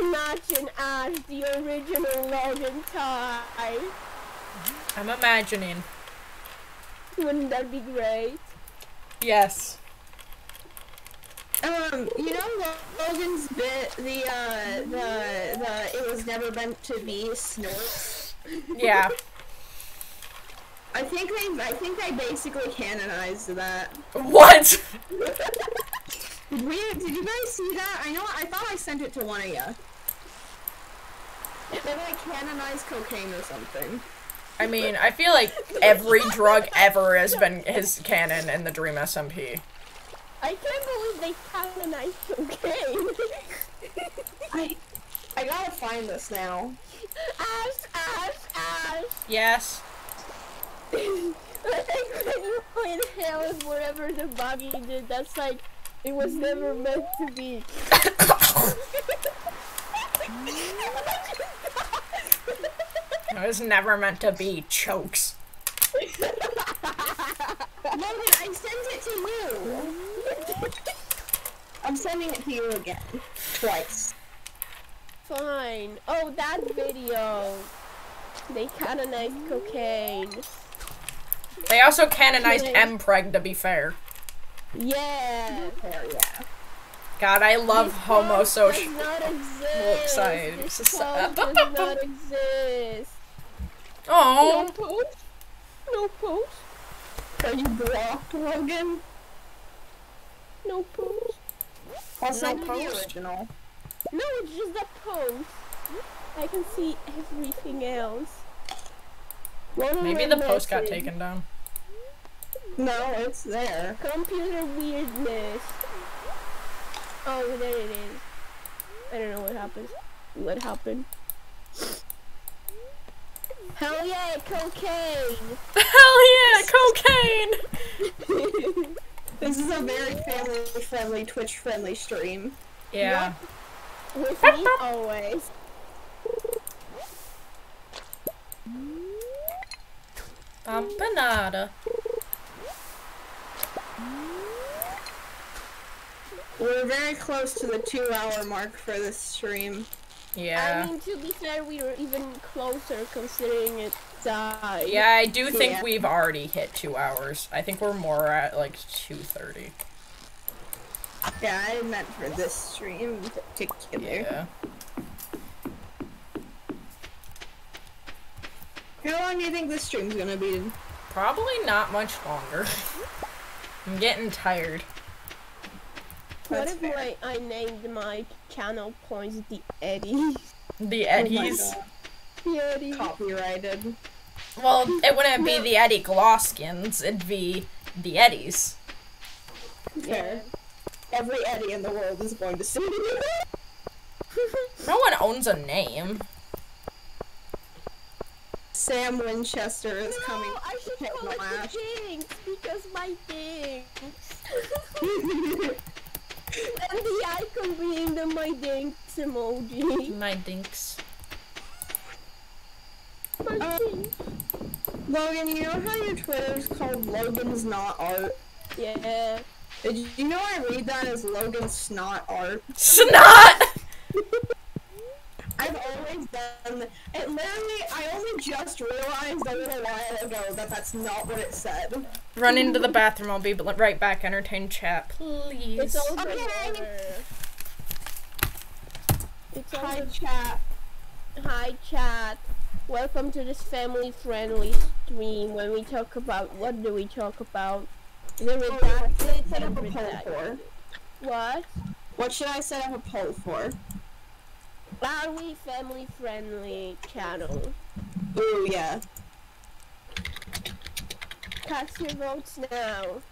Imagine Ash, the original Logan tie. I'm imagining. Wouldn't that be great? Yes. Um, you know Logan's bit, the, uh, the, the, it was never meant to be snorts? Yeah. I think they, I think they basically canonized that. What? Did we, did you guys see that? I know, I thought I sent it to one of you. They like canonized cocaine or something. I mean, I feel like every drug ever has been his canon in the Dream SMP. I can't believe they found canonized cocaine. [LAUGHS] I, I gotta find this now. Ash, Ash, Ash. Yes. like when you inhale whatever the body did, that's like it was never meant to be. [COUGHS] [LAUGHS] It was never meant to be chokes. [LAUGHS] [LAUGHS] Logan, I sent it to you. I'm sending it to you again. Twice. Fine. Oh, that video. They canonized cocaine. They also canonized Mpreg, to be fair. Yeah. Hell yeah. God, I love This homo post social. does not exist. side. This Soci- does not exist. No Oh, post. No post. Are you blocked, Logan? No post. I'll send the post. original. No, it's just the post. I can see everything else. One Maybe more the post got taken down. No, it's there. Computer weirdness. Oh, there it is. I don't know what happened. What happened? Hell yeah, cocaine! Hell yeah, cocaine! [LAUGHS] This is a very family friendly, Twitch friendly stream. Yeah. With me always. Pampanada. We're very close to the two hour mark for this stream. Yeah. I mean, to be fair, we were even closer considering it died. Yeah, I do think Yeah. we've already hit two hours. I think we're more at like 2.30. Yeah, I meant for this stream in particular. Yeah. How long do you think this stream's gonna be? Probably not much longer. [LAUGHS] I'm getting tired. What if fair. my, I named my channel points the Eddie? The Oh Eddies. God. The Eddie. Copyrighted. well, it wouldn't be the Eddie Gluskins. It'd be the Eddies. Fair. Every Eddie in the world is going to see you. [LAUGHS] No one owns a name. Sam Winchester is coming No, I should call it the Jinx because my Dinks. [LAUGHS] [LAUGHS] and the icon being the my Dinks emoji. My dinks. My Uh, Dinks. Logan, you know how your Twitter's called Logan's Not Art? Yeah. Did you know I read that as Logan's Snot Art? Snot! I've always done. It literally, I only just realized a little while ago that that's not what it said. Run into the bathroom. I'll be right back. Entertain chat, please. It's all Okay. over. It's Hi, over. chat. Hi chat. Welcome to this family friendly stream when we talk about what do we talk about? The Oh, redacted set up a poll for? What? What should I set up a poll for? Are we family friendly channel? Ooh, yeah. Cast your votes now.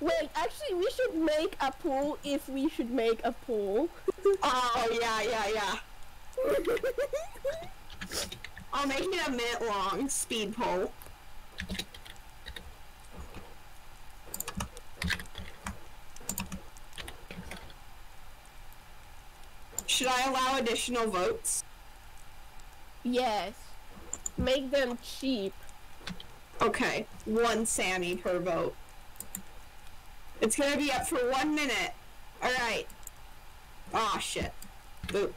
Wait, actually we should make a poll if we should make a poll. [LAUGHS] Oh, yeah, yeah, yeah. [LAUGHS] I'll make it a minute long speed poll. Should I allow additional votes? yes. Make them cheap. Okay, one Sammy per vote. It's gonna be up for one minute. Alright. Aw, ah, shit. Boop.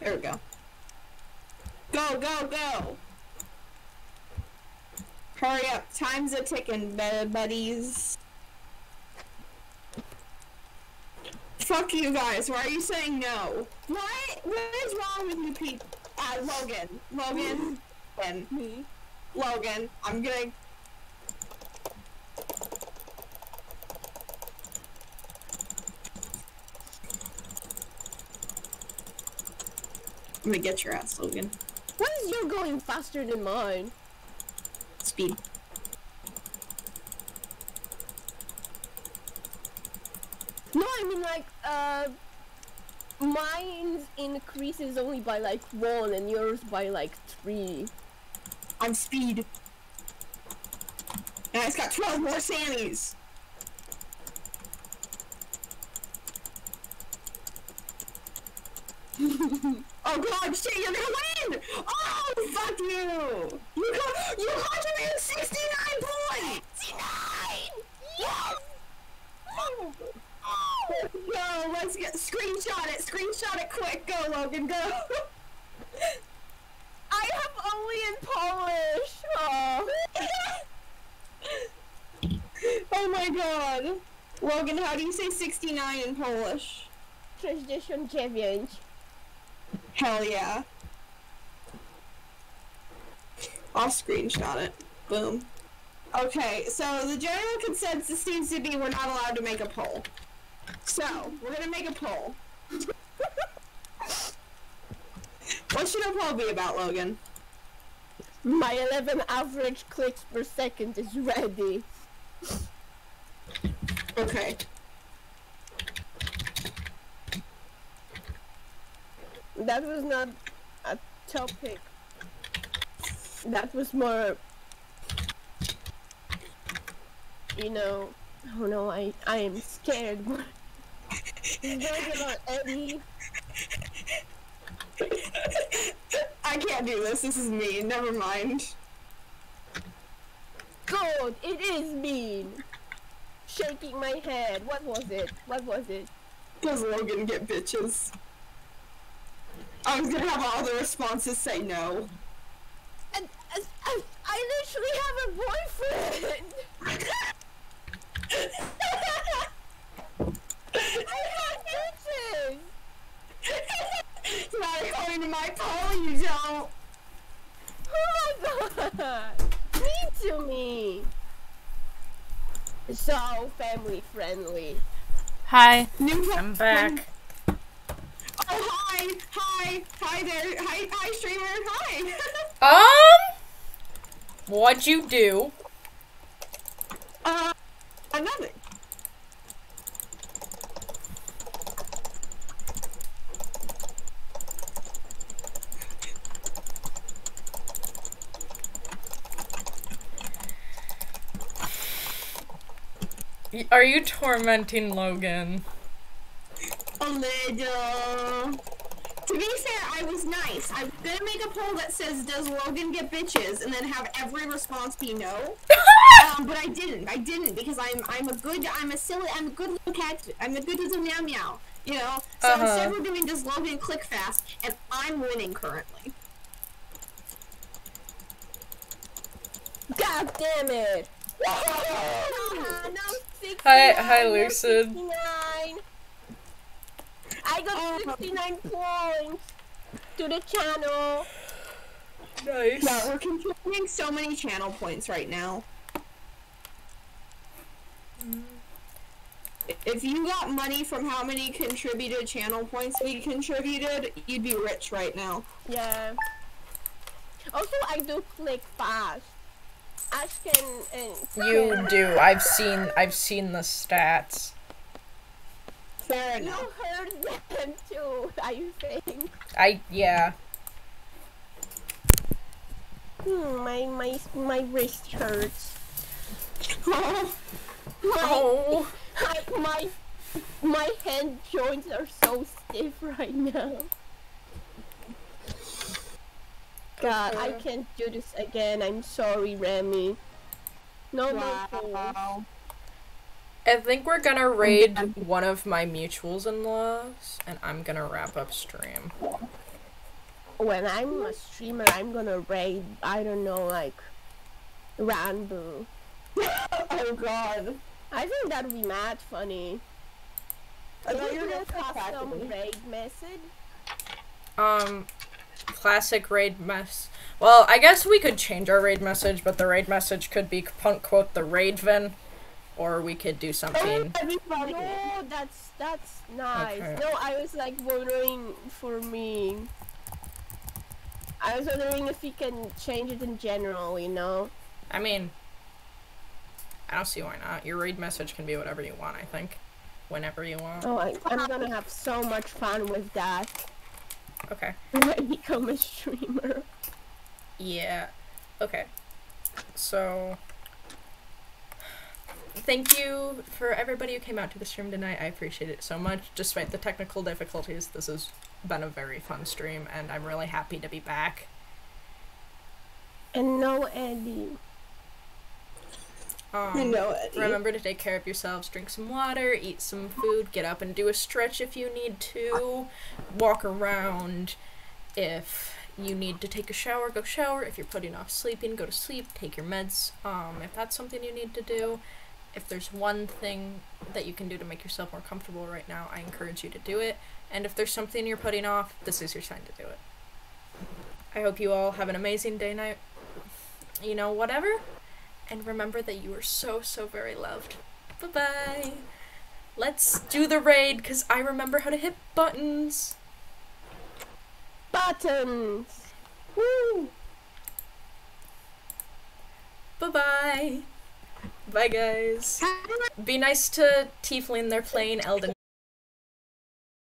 There we go. Go, go, go! Hurry up, time's a ticking, buddies. Fuck you guys, why are you saying no? What? What is wrong with you people? Uh, Logan. Logan. Logan. Me. Logan, I'm gonna. I'm gonna get your ass, Logan. Why is your going faster than mine? Speed. No, I mean like, uh, mine's increases only by like one and yours by like three. I'm speed. And it's got 12 more Sammys. [LAUGHS] oh god, shit, you're gonna win! Oh, fuck you! You got, you contributed 69 points! 69! Yes! Go, let's get, screenshot it, screenshot it quick, go Logan, go! [LAUGHS] I have only in Polish. Oh. [LAUGHS] oh my god. Logan, how do you say 69 in Polish? 69. Hell yeah. I'll screenshot it. Boom. Okay, so the general consensus seems to be we're not allowed to make a poll. So, we're gonna make a poll. What should a poll be about, Logan? My 11 average clicks per second is ready. Okay. That was not a topic. That was more. You know. Oh no, I I am scared. Is that about Eddie? I can't do this. This is mean. Never mind. Good, it is mean. Shaking my head. What was it? What was it? Does Logan get bitches? I was gonna have all the responses say no. And, I, I, I literally have a boyfriend. [LAUGHS] I have bitches. Not according to my poll, you don't. Oh my god! Me to me! So family friendly. Hi, New I'm back. Oh hi, hi, hi there, hi, hi streamer, hi. Um, what'd you do? uh, nothing. Are you tormenting Logan? A little. To be fair, I was nice. I'm gonna make a poll that says, "Does Logan get bitches?" and then have every response be no. [LAUGHS] um, but I didn't. I didn't because I'm I'm a good I'm a silly I'm a good little cat. I'm a good little meow meow. You know. So Uh-huh. instead we're doing does Logan click fast, and I'm winning currently. God damn it! [LAUGHS] Ah, now 69, Hi- hi, Lucid. 69. I got 69 points to the channel. Nice. Yeah, we're contributing so many channel points right now. Mm. If you got money from how many contributed channel points we contributed, you'd be rich right now. Yeah. Also, I do click fast. Ash can and You do. I've seen. I've seen the stats. Fair You heard them too. I think. I yeah. Hmm, my my my wrist hurts. [LAUGHS] Oh, My Oh. I, my my hand joints are so stiff right now. God, I can't do this again. I'm sorry, Remy. No more calls. I think we're gonna raid one of my mutuals in laws, and I'm gonna wrap up stream. When I'm a streamer, I'm gonna raid. I don't know, like Ranboo. [LAUGHS] Oh god. I think that'd be mad funny. I thought Is you gonna a custom raid message? Um, classic raid mess. Well, I guess we could change our raid message, but the raid message could be punk quote the raidvin, or we could do something. Funny. No, that's that's nice. Okay. No, I was like wondering for me. I was wondering if you can change it in general, you know? I mean, I don't see why not. Your raid message can be whatever you want. I think, whenever you want. Oh, I, I'm gonna have so much fun with that Okay. I become a streamer. Yeah. Okay. So, thank you for everybody who came out to the stream tonight. I appreciate it so much. Despite the technical difficulties, this has been a very fun stream, and I'm really happy to be back. And no Eddie. Um, know it. Remember to take care of yourselves. Drink some water, eat some food, get up and do a stretch if you need to. Walk around. If you need to take a shower, go shower. If you're putting off sleeping, go to sleep. Take your meds. Um, if that's something you need to do. If there's one thing that you can do to make yourself more comfortable right now, I encourage you to do it. And if there's something you're putting off, this is your time to do it. I hope you all have an amazing day, night. You know, whatever and remember that you are so, so very loved. Bye-bye. Let's do the raid, because I remember how to hit buttons. Buttons! Woo! Bye-bye. Bye, guys. Be nice to Tieflin, they're playing Elden